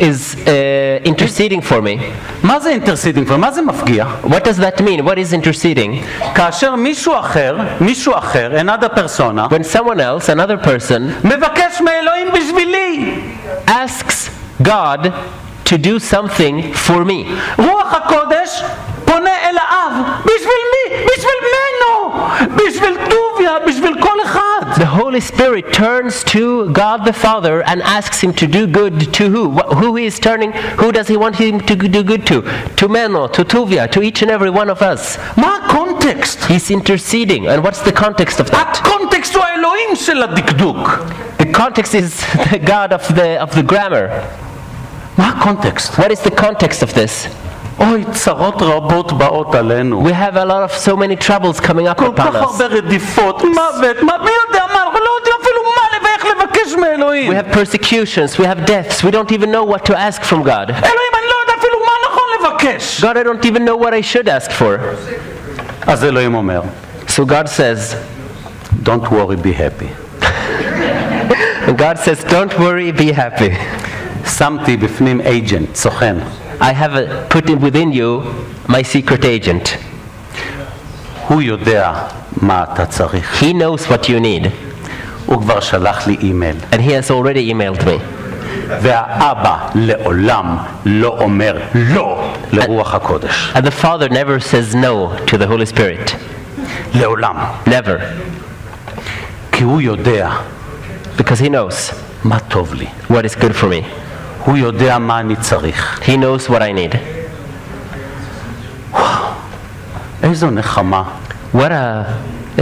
is uh, interceding for me. מה זה אינטרסידינג? מה זה מפגיע? What does that mean? What is interceding? כאשר מישהו אחר, מישהו אחר, another persona, When someone else, another person, מבקש מאלוהים בשבילי. asks God to do something for me. רוח הקודש פונה אל האב. בשביל מי? בשביל מנו! בשביל טוביה, בשביל כל אחד. The Holy Spirit turns to God the Father and asks him to do good to who? Wh- Who he is turning? Who does he want him to do good to? To Menno, to Tuvia, to each and every one of us. מה הקונטקסט? He's interceding. And what's the context of that? הקונטקסט הוא האלוהים של הדקדוק. The context is the God of the, of the grammar. מה הקונטקסט? What is the context of this? אוי, צרות רבות באות עלינו. We have a lot of so many troubles coming up כל כך upon us. הרבה רדיפות, מוות, מה, מי יודע מה, אנחנו לא יודעים אפילו מה ואיך לבקש מאלוהים. We have persecutions, we have deaths, we don't even know what to ask from God. אלוהים, אני לא יודע אפילו מה נכון לבקש. God, I don't even know what I should ask for. אז אלוהים אומר, So God says, Don't worry, be happy. and God says, don't worry, be happy. שמתי בפנים agent, סוכן. I have a, put in within you my secret agent. הוא יודע מה אתה צריך. He knows what you need, הוא כבר שלח לי אימייל. and he has already emailed me. והאבא לעולם לא אומר לא לרוח הקודש. And the Father never says no to the Holy Spirit. לעולם. Never. כי הוא יודע Because he knows מה טוב לי. what is good for me. הוא יודע מה אני צריך. He knows what I need. איזו נחמה. What a uh,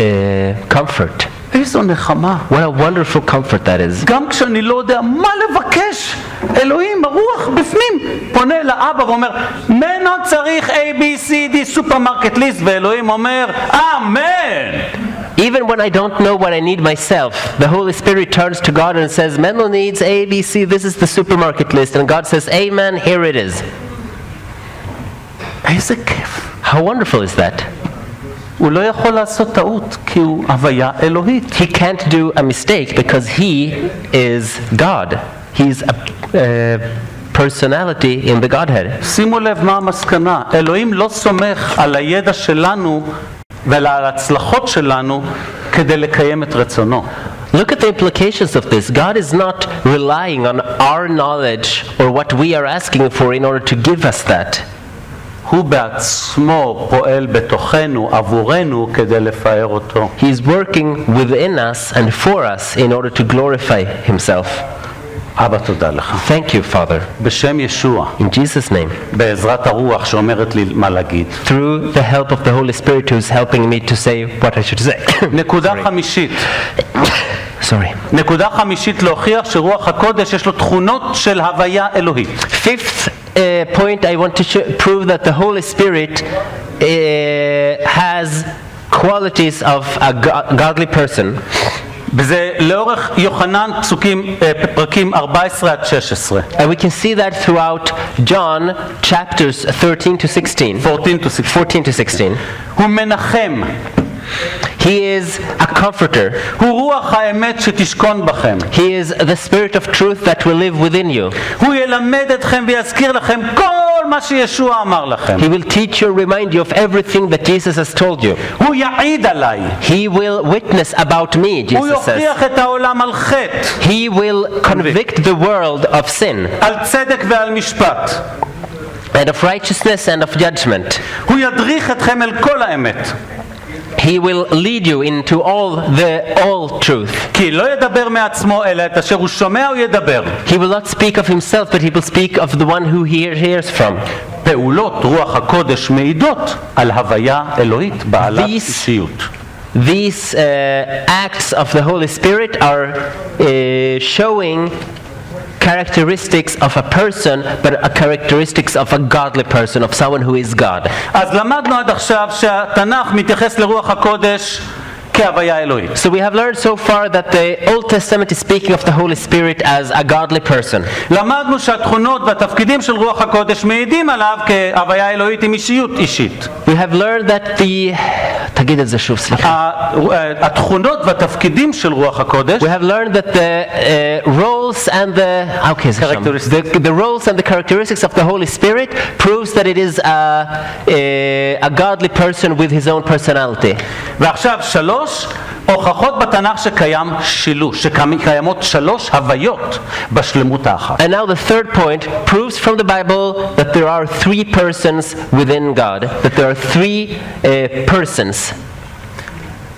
comfort. איזו נחמה. What a wonderful comfort that is. גם כשאני לא יודע מה לבקש, אלוהים, הרוח בפנים, פונה לאבא ואומר, מנו צריך A, B, C, D, סופרמרקט ליסט, ואלוהים אומר, אמן! Even when I don't know what I need myself, the Holy Spirit turns to God and says, Meno needs A, B, C, this is the supermarket list. And God says, Amen, here it is. How wonderful is that? He can't do a mistake because he is God. He's a uh, personality in the Godhead. שימו לב מה המסקנה. אלוהים לא ועל ההצלחות שלנו כדי לקיים את רצונו. Look at the implications of this. God is not relying on our knowledge or what we are asking for in order to give us that. הוא בעצמו פועל בתוכנו, עבורנו, כדי לפאר אותו. He is working within us and for us in order to glorify himself. אבא, תודה לך. Thank you, Father. בשם ישוע, In Jesus' name. בעזרת הרוח שאומרת לי מה להגיד. Through the help of the Holy Spirit who's helping me to say what I should say. נקודה חמישית, Sorry. נקודה חמישית להוכיח שרוח הקודש יש לו תכונות של הוויה אלוהית. Fifth uh, point, I want to sh- prove that the Holy Spirit uh, has qualities of a go- godly person. וזה לאורך יוחנן פסוקים, אה, פרקים 14 עד 16. And we can see that throughout John chapters 13 to 16. 14 to 16. 14 to 16. הוא מנחם, He is a comforter. He is the spirit of truth that will live within you. He will teach you, remind you of everything that Jesus has told you. He will witness about me, Jesus says. He will convict the world of sin. And of righteousness and of judgment. He will lead you into all the all truth. כי לא ידבר מעצמו, אלא את אשר הוא שומע הוא ידבר. He will not speak of himself, but he will speak of the one who he hears from. פעולות רוח הקודש מעידות על הוויה אלוהית בעלת These- אישיות. These uh, acts of the Holy Spirit are uh, showing characteristics of a person, but a characteristics of a godly person, of someone who is God. אז למדנו עד עכשיו שהתנ"ך מתייחס לרוח הקודש כהוויה אלוהית. So we have learned so far that the Old Testament is speaking of the Holy Spirit as a godly person. למדנו שהתכונות והתפקידים של רוח הקודש מעידים עליו כהוויה אלוהית עם אישיות אישית. We have learned that the... תגיד את זה שוב, סליחה. ה- התכונות והתפקידים של רוח הקודש We have learned that the uh, roles and the okay, זה שם. Characteristics. the, the roles and the characteristics of the Holy Spirit proves that it is a, a, a godly person with his own personality. ועכשיו שלוש, הוכחות בתנ"ך שקיים שילוש, שקיימות שלוש הוויות בשלמות האחת. And now the third point proves from the Bible that there are three persons within God, that there are three uh, persons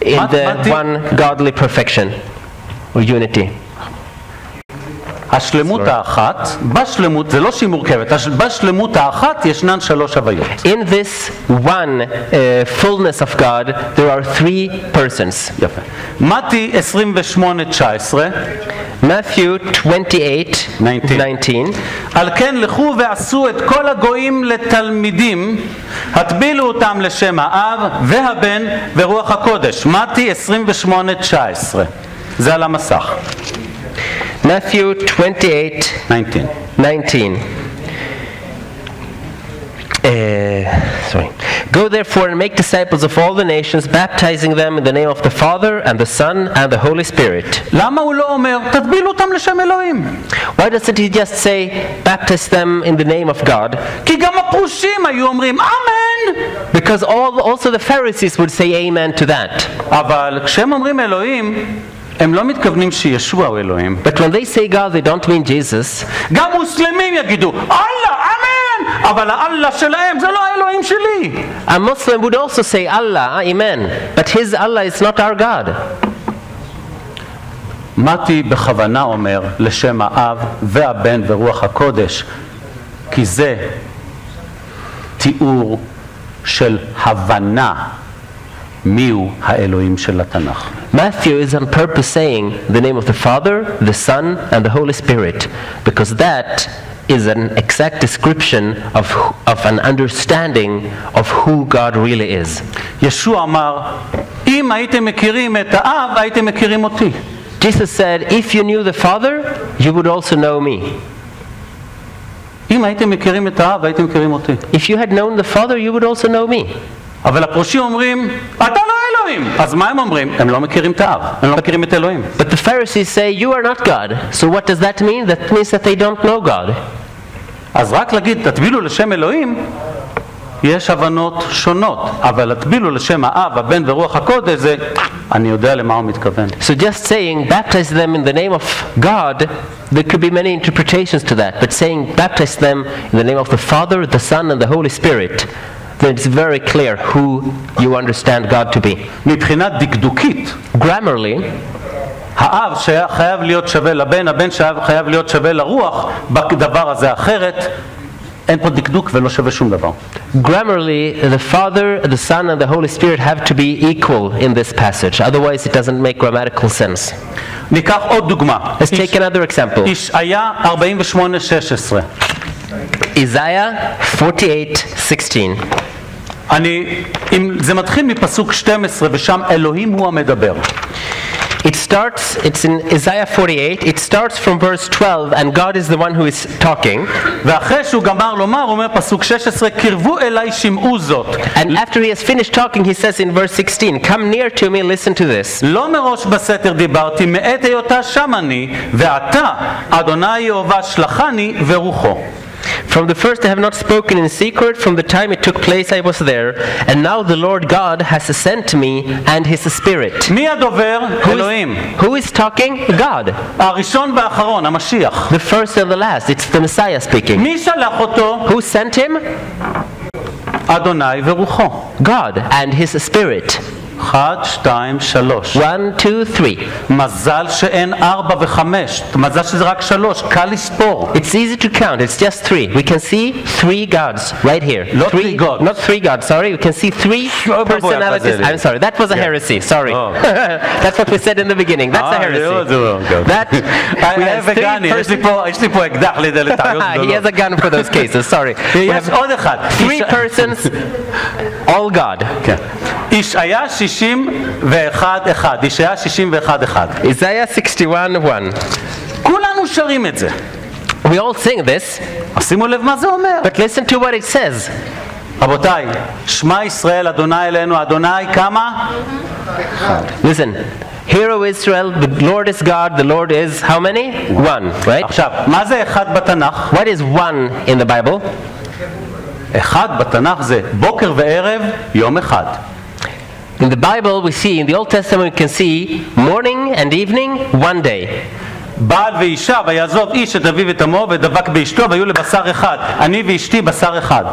in Mat- the Mati- one godly perfection or unity. השלמות האחת, בשלמות, זה לא שהיא מורכבת, בשלמות האחת ישנן שלוש הוויות. In this one uh, fullness of God, there are three persons. יפה. מתי 28-19, Matthew 28 19. 19. על כן לכו ועשו את כל הגויים לתלמידים, הטבילו אותם לשם האב והבן ורוח הקודש. מתי 28-19, זה על המסך. Matthew 28 19. 19. Uh, sorry. Go therefore and make disciples of all the nations, baptizing them in the name of the Father and the Son and the Holy Spirit. למה הוא לא אומר, תטבילו אותם לשם אלוהים? Why doesn't he just say, baptize them in the name of God? כי גם הפרושים היו אומרים אמן! Because all, also the Pharisees would say amen to that. אבל כשהם אומרים אלוהים, הם לא מתכוונים שישוע הוא אלוהים. But when they say God, they don't mean Jesus. גם מוסלמים יגידו, אללה, אמן! אבל האללה שלהם זה לא האלוהים שלי. A Muslim would also say Allah, amen. But his Allah is not our God. מתי בכוונה אומר לשם האב והבן ורוח הקודש, כי זה תיאור של הבנה Matthew is on purpose saying the name of the Father, the Son, and the Holy Spirit, because that is an exact description of, of an understanding of who God really is. ישוע אמר, אם הייתם מכירים את האב, הייתם מכירים אותי. Jesus said, If you knew the Father, you would also know me. אם הייתם מכירים את האב, הייתם מכירים אותי. If you had known the Father, you would also know me. אבל הפרושים אומרים, אתה לא אלוהים. אז מה הם אומרים? הם לא מכירים את האב, הם לא מכירים את אלוהים. But the Pharisees say, You are not God. So what does that mean? That means that they don't know God. אז רק להגיד, תטבילו לשם אלוהים, יש הבנות שונות, אבל הטבילו לשם האב, הבן ורוח הקודש זה, אני יודע למה הוא מתכוון. So just saying, baptize them in the name of God, there could be many interpretations to that. But saying, baptize them in the name of the Father, the Son, and the Holy Spirit, then it's very clear who you understand God to be. מבחינה דקדוקית, Grammarly, האב שהיה חייב להיות שווה לבן, הבן שהיה חייב להיות שווה לרוח, בדבר הזה אחרת, אין פה דקדוק ולא שווה שום דבר. grammarly, the Father, the Son, and the Holy Spirit have to be equal in this passage. Otherwise, it doesn't make grammatical sense. ניקח עוד דוגמה. Let's take another example. ישעיה 48-16. Isaiah 48:16. אני, אם, זה מתחיל מפסוק 12 ושם אלוהים הוא המדבר. It starts, it's in Isaiah 48, it starts from verse 12, and God is the one who is talking. ואחרי שהוא גמר לומר, הוא אומר פסוק 16, קרבו אליי שמעו זאת. And after he has finished talking, he says in verse 16, Come near to me, listen to this. לא מראש בסתר דיברתי, מעת היותה שם אני, ועתה, אדוני יהובה שלחני ורוחו. From the first I have not spoken in secret, from the time it took place I was there, and now the Lord God has sent me and his Spirit. מי הדובר? Who אלוהים. is, who is talking? God. הראשון והאחרון, המשיח. The first and the last. It's the Messiah speaking. מי שלח אותו? Who sent him? אדוני ורוחו. God and his Spirit. אחד, שתיים, שלוש. One, two, three. מזל שאין ארבע וחמש. מזל שזה רק שלוש, קל לספור. It's easy to count. It's just three. We can see three gods right here. Not three three gods. Not three gods. Sorry. We can see three Oh, boy, personalities. boy, I'm sorry. That was a Yeah. heresy. Sorry. Oh. That's what we said in the beginning. That's a אה, heresy. זהו, זהו, אוקיי. That we have three וגני, יש לי person- פה- יש לי פה אקדח לטעויות he גדולות. has a gun for those cases. Sorry. We יש have עוד אחד. three איש- persons, all God. ישעיה 61 אחד. ישעיה 61 אחד. Isaiah 61 1. כולנו שרים את זה. We all sing this, שימו לב מה זה אומר. but listen to what it says. רבותיי, שמע ישראל, אדוני אלינו, אדוני כמה? Listen. Hear, O Israel, the Lord is God, the Lord is how many? One, right? עכשיו, מה זה אחד בתנ"ך? What is one in the Bible? אחד בתנ"ך זה בוקר וערב, יום אחד. In the Bible, we see, in the Old Testament, we can see morning and evening, one day. בעל ואישה, ויעזוב איש את אביו ואת אמו, ודבק באשתו, והיו לבשר אחד. אני ואשתי בשר אחד.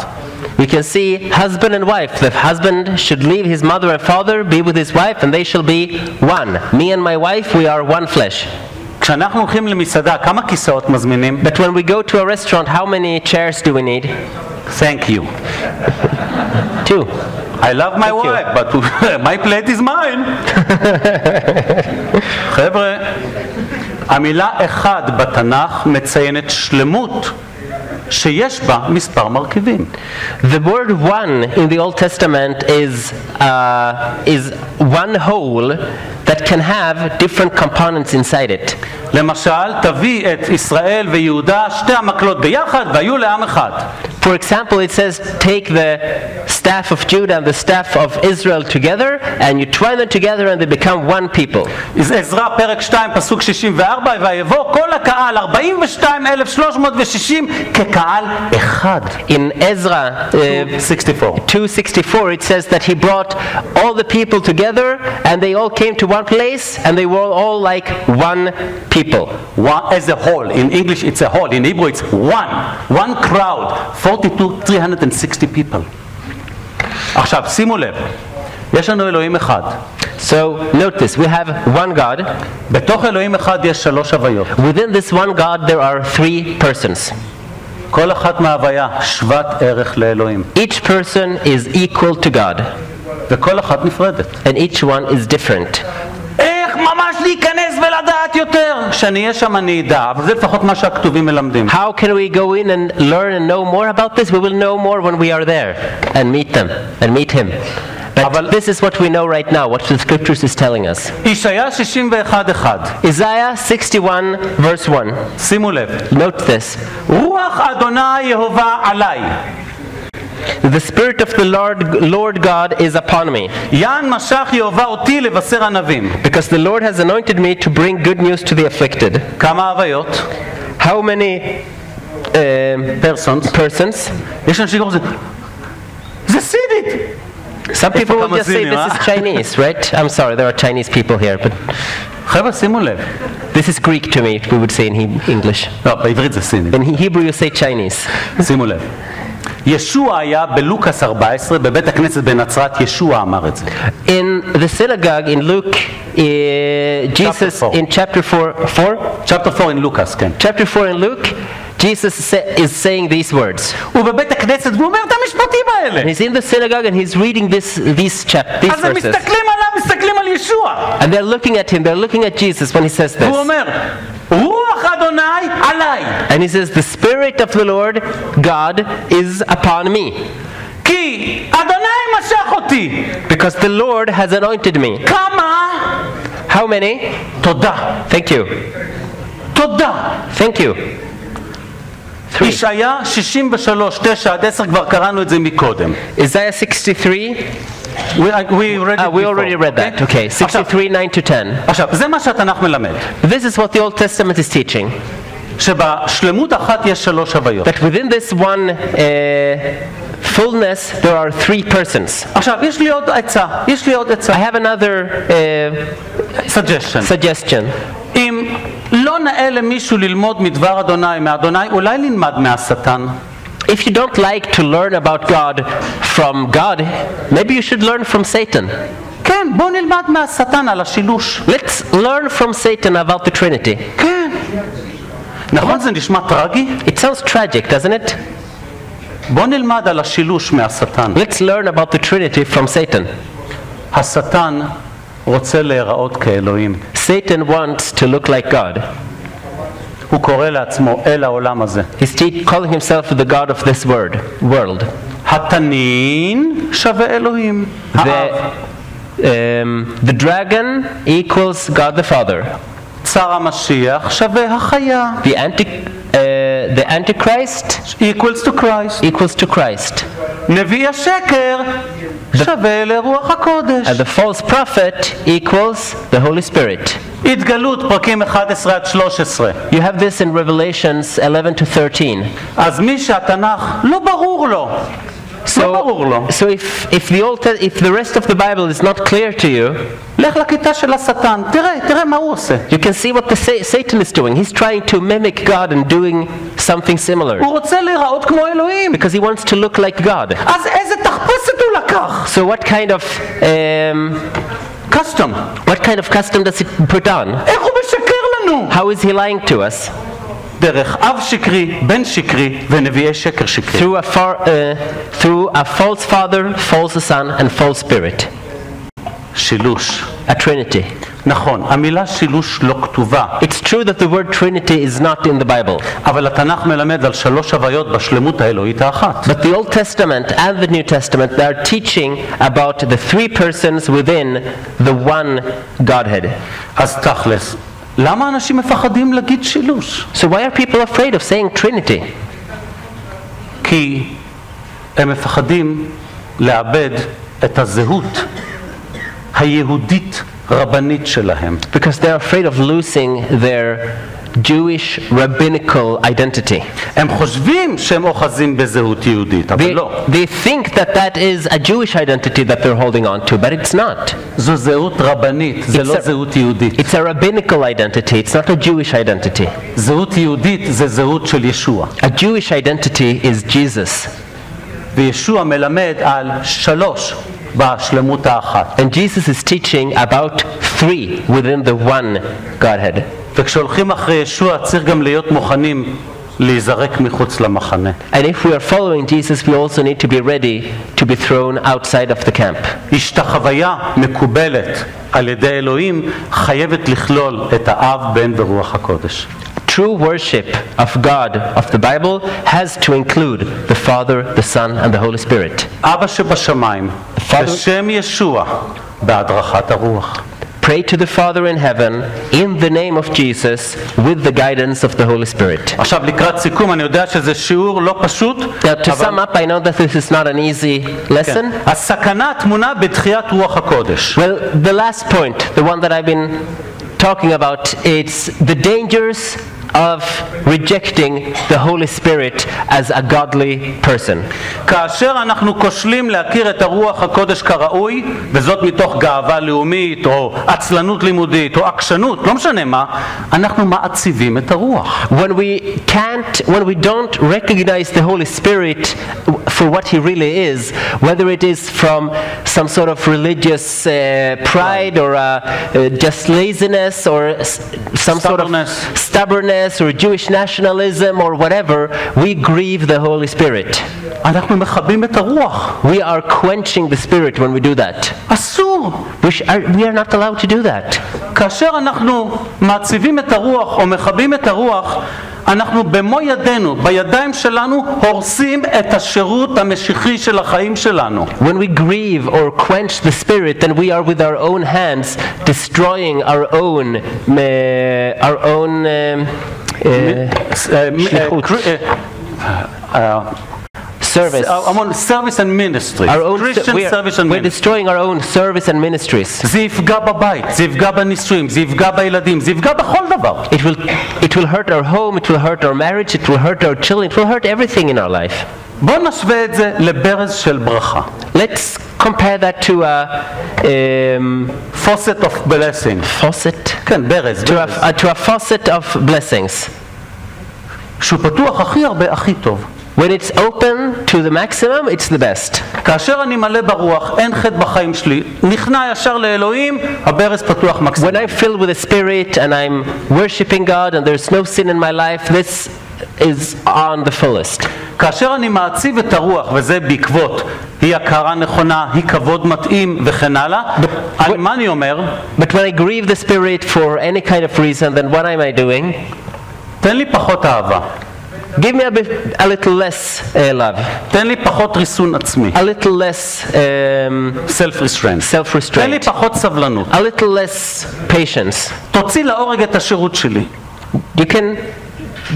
We can see husband and wife. The husband should leave his mother and father, be with his wife, and they shall be one. Me and my wife, we are one flesh. כשאנחנו הולכים למסעדה, כמה כיסאות מזמינים? But when we go to a restaurant, how many chairs do we need? Thank you. Two. I love my wife, but my plate is mine. חבר'ה, המילה אחד בתנ"ך מציינת שלמות שיש בה מספר מרכיבים. The word one in the Old Testament is, uh, is one whole that can have different components inside it. למשל, תביא את ישראל ויהודה שתי המקלות ביחד והיו לעם אחד. For example, it says, take the staff of Judah and the staff of Israel together, and you twine them together, and they become one people. עזרא פרק 2 פסוק 64 ויבוא כל הקהל 42,360 כקהל אחד. In Ezra uh, 64. 264, it says that he brought all the people together, and they all came to one place, and they were all like one people. One, as a whole, in English it's a whole, in Hebrew it's one, one crowd, 42, 360 people. עכשיו שימו לב, יש לנו אלוהים אחד, So note this: we have one God. בתוך אלוהים אחד יש שלוש הוויות, Within this one God, there are three persons. כל אחת מההוויה שוות ערך לאלוהים, Each person is equal to God, וכל אחת נפרדת. and each one is different. איך ממש להיכנס ולדעת יותר? כשאני אהיה שם אני אדע, אבל זה לפחות מה שהכתובים מלמדים. How can we go in and learn and know more about this? We will know more when we are there and meet them and meet Him. But אבל- this is what we know right now, what the scriptures is telling us. ישעיה 61 אחד, Isaiah 61, verse 1. שימו לב, Note this. רוח אדוני יהובה עליי, The Spirit of the Lord, Lord God is upon me, יען משך יהובה אותי לבשר ענבים. because the Lord has anointed me to bring good news to the afflicted. כמה הוויות? How many um, פרסונס. persons? יש אנשים שקוראים לזה, זה סינית. Some people will כמה just say סינים, this אה? is Chinese, right? I'm sorry, there are Chinese people here, but חבר'ה, שימו לב. this is Greek to me, we would say in he- English. לא, בעברית זה סינית. In Hebrew, you say Chinese. שימו לב. ישוע היה בלוקאס 14, בבית הכנסת בנצרת, ישוע אמר את זה. In the synagogue in Luke, uh, Jesus four. in chapter 4, 4, צ'פטר 4 in לוקאס, כן. chapter 4 in Luke, Jesus sa- is saying these words. הוא בבית הכנסת והוא אומר את המשפטים האלה. And he's in the synagogue and he's reading this, these, chap- these אז הם verses. מסתכלים עליו, מסתכלים על ישוע. And they're looking at him, they're looking at Jesus when he says והוא this. אומר, רוח אדוני עליי, And he says, The Spirit of the Lord God is upon me, כי אדוני משך אותי. because the Lord has anointed me. כמה? How many? תודה. Thank you. תודה. Thank you. Three. ישעיה 63, 9 עד 10, כבר קראנו את זה מקודם. Isaiah 63. We, we, read Ah, it we before, already read that. אוקיי? Okay, עכשיו, 63, 9 to 10. עכשיו, זה מה שהתנ"ך מלמד. This is what the Old Testament is teaching. שבשלמות אחת יש שלוש הוויות. That within this one uh, fullness, there are three persons. עכשיו, יש לי עוד עצה, יש לי עוד I עצה, have another uh, suggestion. suggestion. אם לא נאה למישהו ללמוד מדבר אדוני, מאדוני, אולי נלמד מהשטן. If you don't like to learn about God from God, maybe you should learn from Satan. כן, בואו נלמד מהשטן על השילוש. Let's learn from Satan about the Trinity. כן. נכון זה נשמע טרגי? It sounds tragic, doesn't it? בואו נלמד על השילוש מהשטן. Let's learn about the Trinity from Satan. השטן רוצה להיראות כאלוהים. Satan wants to look like God. הוא קורא לעצמו אל העולם הזה. He's te- calling himself the God of this word, world. התנין שווה אלוהים. האב. The, um, the dragon equals God the Father. צר המשיח שווה החיה. The, anti, uh, the Antichrist equals to Christ. equals to Christ. נביא השקר שווה לרוח הקודש. And the false prophet equals the Holy Spirit. התגלות פרקים 11 עד 13. You have this in Revelations 11 to 13. אז מי שהתנ"ך לא ברור לו, לא ברור לו, So, so if, if, the Old, Te- if the rest of the Bible is not clear to you, לך לכיתה של השטן, תראה, תראה מה הוא עושה. you can see what the sa- Satan is doing. He's trying to mimic God and doing something similar הוא רוצה להיראות כמו אלוהים. because he wants to look like God. אז איזה תחפושת הוא לקח? So what kind of um, קסטום. what kind of custom does he put on? איך הוא משקר לנו? How is he lying to us? דרך אב שקרי, בן שקרי ונביאי שקר שקרי. Through a, far, uh, through a false father, false son, and false spirit. שילוש. A trinity. נכון, המילה שילוש לא כתובה, It's true that the word trinity is not in the Bible. אבל התנ"ך מלמד על שלוש הוויות בשלמות האלוהית האחת. But the Old Testament and the New Testament they are teaching about the three persons within the one Godhead. אז תכלס, למה אנשים מפחדים להגיד שילוש? So why are people afraid of saying Trinity? כי הם מפחדים לאבד את הזהות היהודית רבנית שלהם. Because they're afraid of losing their Jewish rabbinical identity. הם חושבים שהם אוחזים בזהות יהודית, אבל They, לא. they think that that is a Jewish identity that they're holding on to, but it's not. זו זהות רבנית, זה It's לא a- זהות יהודית. It's a rabbinical identity, it's not a Jewish identity. זהות יהודית זה זהות של ישוע. A Jewish identity is Jesus. וישוע מלמד על שלוש בשלמות האחת. And Jesus is teaching about three within the one Godhead. וכשהולכים אחרי ישוע צריך גם להיות מוכנים להיזרק מחוץ למחנה. And if we are following Jesus, we also need to be ready to be thrown outside of the camp. השתחוויה מקובלת על ידי אלוהים חייבת לכלול את האב, בן ורוח הקודש. True worship of God of the Bible has to include the Father, the Son, and the Holy Spirit. אבא שבשמיים, בשם ישוע, בהדרכת הרוח. Pray to the Father in heaven in the name of Jesus with the guidance of the Holy Spirit. עכשיו לקראת סיכום, אני יודע שזה שיעור לא פשוט, Now, to sum up, I know that this is not an easy כן. lesson. הסכנה טמונה בתחיית רוח הקודש. Well, the last point, the one that I've been talking about, it's the dangers of rejecting the Holy Spirit as a godly person. כאשר אנחנו כושלים להכיר את הרוח הקודש כראוי, וזאת מתוך גאווה לאומית, או עצלנות לימודית, או עקשנות, לא משנה מה, אנחנו מעציבים את הרוח. When we can't, when we don't recognize the Holy Spirit for what He really is, whether it is from some sort of religious uh, pride or uh, uh, just laziness or s- some sort of Stubbornness. stubbornness or Jewish nationalism or whatever, we grieve the Holy Spirit. אנחנו מכבים את הרוח. We are quenching the Spirit when we do that. אסור. We, sh- are, we are not allowed to do that. כאשר אנחנו מעציבים את הרוח או מכבים את הרוח, אנחנו במו ידינו, בידיים שלנו, הורסים את השירות המשיחי של החיים שלנו. When we grieve or quench the Spirit, then we are with our own hands destroying our own, uh, our own. Um, uh, אה, מ- אה, שליחות. קר- אה, אה, service. המון service and ministry, Our own, Christian we are, service and we're ministry. destroying our own service and ministries. זה יפגע בבית, זה יפגע בנישואים, זה יפגע בילדים, זה יפגע בכל דבר. It will, it will hurt our home, it will hurt our marriage, it will hurt our children, it will hurt everything in our life. בואו נשווה את זה לברז של ברכה. Let's compare that to a um, faucet of blessing. faucet, כן, ברז. to ברז. a, uh, to a faucet of blessings. שהוא פתוח הכי הרבה, הכי טוב. When it's open to the maximum, it's the best. כאשר אני מלא ברוח, אין חטא בחיים שלי, נכנע ישר לאלוהים, הברז פתוח מקסימום. When I'm filled with the Spirit and I'm worshiping God and there's no sin in my life, this is on the fullest. כאשר אני מעציב את הרוח, וזה בעקבות היא הכרה נכונה, היא כבוד מתאים וכן הלאה, על מה אני אומר? But when I grieve the Spirit for any kind of reason, then what am I doing? תן לי פחות אהבה, Give me a, bit, a little less uh, love, תן לי פחות ריסון עצמי, a little less um, self restraint, self תן לי פחות סבלנות, a little less patience. תוציא להורג את השירות שלי. You can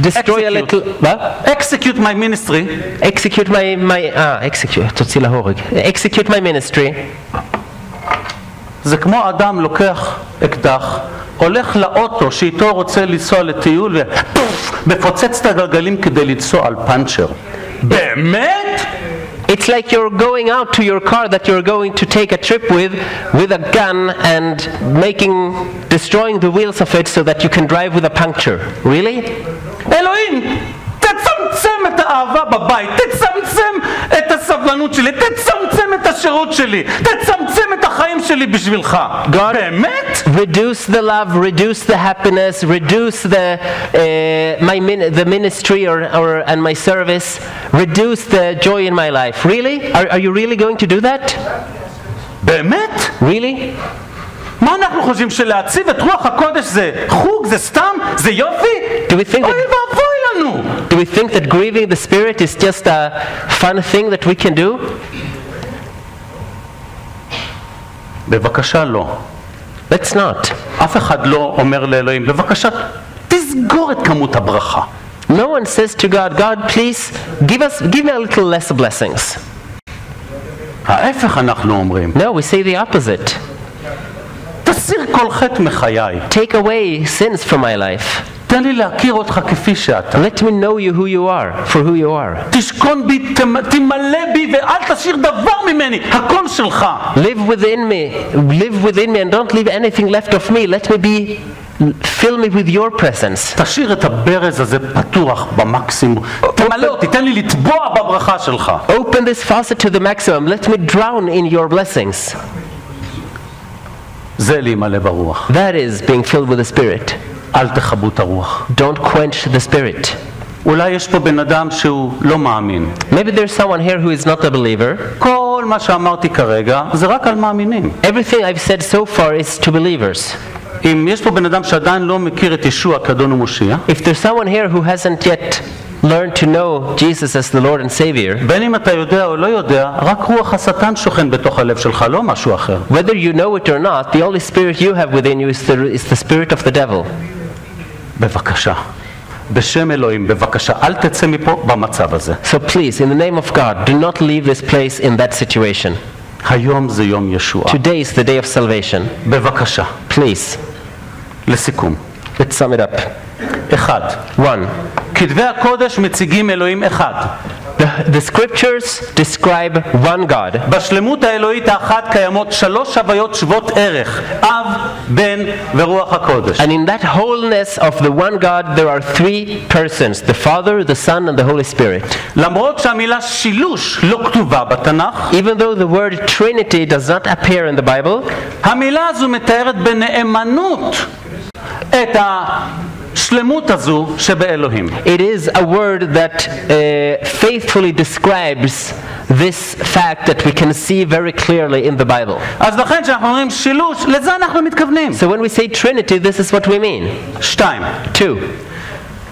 destroy a little. What? execute my ministry, Execute my, my ah, execute, תוציא להורג. Execute my ministry. זה כמו אדם לוקח אקדח, הולך לאוטו שאיתו רוצה לנסוע לטיול ופוף, מפוצץ את הגלגלים כדי לנסוע על פאנצ'ר. באמת? It's like you're going out to your car that you're going to take a trip with, with a gun and making, destroying the wheels of it so that you can drive with a puncture. Really? Elohim! האהבה בבית, תצמצם את הסבלנות שלי, תצמצם את השירות שלי, תצמצם את החיים שלי בשבילך. God- באמת? Reduce the love, reduce the happiness, reduce the, uh, my min- the ministry or, or, and my service, reduce the joy in my life. Really? Are, are you really going to do that? באמת? Really? מה אנחנו חושבים, שלהציב את רוח הקודש זה חוג, זה סתם, זה יופי? Do we think אוי that- ואבוי לנו! Do we think that grieving the Spirit is just a fun thing that we can do? בבקשה לא. Let's not. אף אחד לא אומר לאלוהים, בבקשה, תסגור את כמות הברכה. No one says to God, God, please give us, give me a little less blessings. ההפך אנחנו אומרים, No, we say the opposite. תסיר כל חטא מחיי, Take away sins from my life. תן לי להכיר אותך כפי שאתה. Let me know you who you are, for who you are. תשכון בי, תמ- תמלא בי ואל תשאיר דבר ממני, הכל שלך. Live within me, live within me, and don't leave anything left of me. Let me be, fill me with your presence. תשאיר את הברז הזה פתוח במקסימום. תמלא אותי, תן לי לטבוע בברכה שלך. Open this faucet to the maximum. Let me drown in your blessings. זה להימלא ברוח. That is being filled with the Spirit. אל תכבו את הרוח. Don't quench the Spirit. אולי יש פה בן אדם שהוא לא מאמין. Maybe there's someone here who is not a believer. כל מה שאמרתי כרגע זה רק על מאמינים. Everything I've said so far is to believers. אם יש פה בן אדם שעדיין לא מכיר את ישוע כאדון ומושיע, If there's someone here who hasn't yet learned to know Jesus as the Lord and Savior, בין אם אתה יודע או לא יודע, רק רוח השטן שוכן בתוך הלב שלך, לא משהו אחר. whether you know it or not, the only spirit you have within you is the, is the spirit of the devil. בבקשה. בשם אלוהים, בבקשה, אל תצא מפה במצב הזה. So please, in the name of God, do not leave this place in that situation. היום זה יום ישועה. Today is the day of salvation. בבקשה, Please, לסיכום. let's sum it up. אחד, One, כתבי הקודש מציגים אלוהים אחד. the, the scriptures describe one God. בשלמות האלוהית האחת קיימות שלוש הוויות שוות ערך, אב, בן ורוח הקודש. And in that wholeness of the one God, there are three persons the Father, the Son, and the Holy Spirit. למרות שהמילה שילוש לא כתובה בתנ"ך, Even though the word Trinity does not appear in the Bible, המילה הזו מתארת בנאמנות את השלמות הזו שבאלוהים. it is a word that uh, faithfully describes this fact that we can see very clearly in the Bible. אז לכן כשאנחנו אומרים שילוש, לזה אנחנו מתכוונים. So when we say Trinity, this is what we mean. שתיים, Two,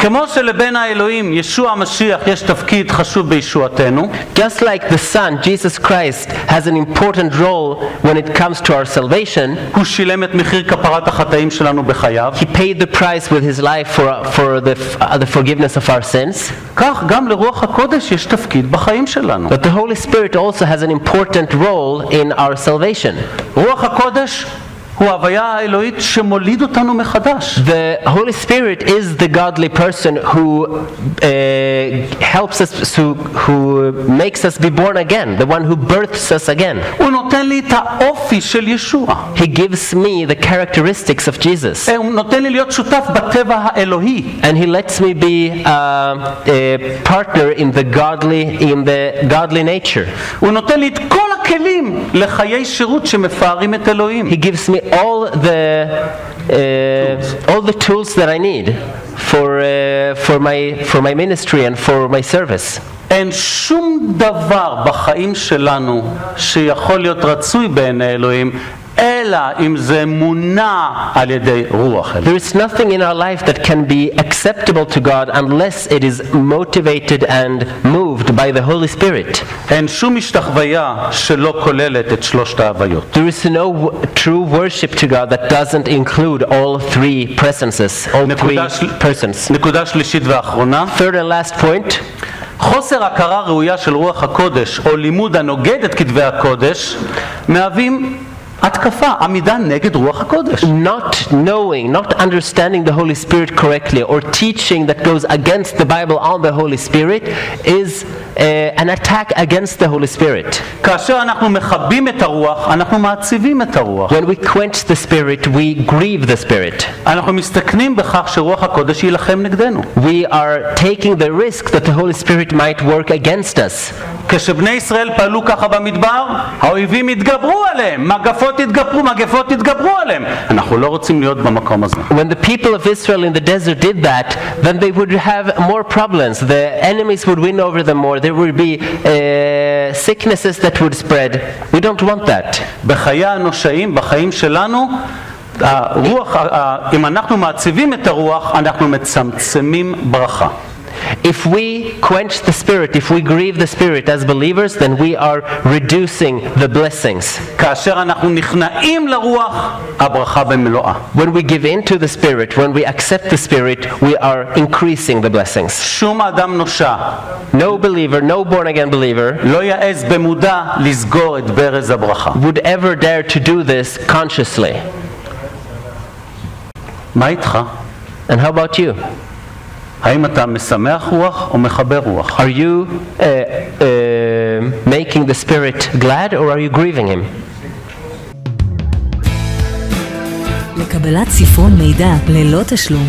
כמו שלבן האלוהים, ישוע המשיח, יש תפקיד חשוב בישועתנו, Just like the Son, Jesus Christ, has an important role when it comes to our salvation, הוא שילם את מחיר כפרת החטאים שלנו בחייו, He paid the price with His life for, for the, uh, the forgiveness of our sins. כך גם לרוח הקודש יש תפקיד בחיים שלנו. But the Holy Spirit also has an important role in our salvation. רוח הקודש הוא ההוויה האלוהית שמוליד אותנו מחדש. The Holy Spirit is the godly person who uh, helps us, who, who makes us be born again, the one who births us again. הוא נותן לי את האופי של ישוע. He gives me the characteristics of Jesus. הוא נותן לי להיות שותף בטבע האלוהי. And he lets me be uh, a partner in the godly, in the godly nature. הוא נותן לי את כל הכלים לחיי שירות שמפארים את אלוהים. He gives me all the uh, all the tools that I need for uh, for my for my ministry and for my service. אין שום דבר בחיים שלנו שיכול להיות רצוי בעיני אלוהים, אלא אם זה מונע על ידי רוח אלוהים. There is nothing in our life that can be acceptable to God unless it is motivated and moved by the Holy Spirit. אין שום השתחוויה שלא כוללת את שלושת ההוויות. There is no w- true worship to God that doesn't include all three presences, all three נקודה, של... persons. נקודה שלישית ואחרונה, Third and last point חוסר הכרה ראויה של רוח הקודש או לימוד הנוגד את כתבי הקודש מהווים התקפה, עמידה נגד רוח הקודש. not knowing, not understanding the Holy Spirit correctly, or teaching that goes against the Bible on the Holy Spirit is uh, an attack against the Holy Spirit. כאשר אנחנו מכבים את הרוח, אנחנו מעציבים את הרוח. When we quench the Spirit, we grieve the Spirit. אנחנו מסתכנים בכך שרוח הקודש יילחם נגדנו. We are taking the risk that the Holy Spirit might work against us. כשבני ישראל פעלו ככה במדבר, האויבים התגברו עליהם, מגפות התגברו, מגפות התגברו עליהם. אנחנו לא רוצים להיות במקום הזה. When the people of Israel in the desert did that, then they would have more problems. The enemies would win over them more. There would be uh, sicknesses that would spread. We don't want that. בחיי הנושעים, בחיים שלנו, הרוח, אם אנחנו מעציבים את הרוח, אנחנו מצמצמים ברכה. If we quench the Spirit, if we grieve the Spirit as believers, then we are reducing the blessings. When we give in to the Spirit, when we accept the Spirit, we are increasing the blessings. No believer, no born again believer would ever dare to do this consciously. And how about you? האם אתה משמח רוח או מחבר רוח? Are you uh, uh, making the Spirit glad or are you grieving Him? לקבלת ספרון מידע ללא תשלום,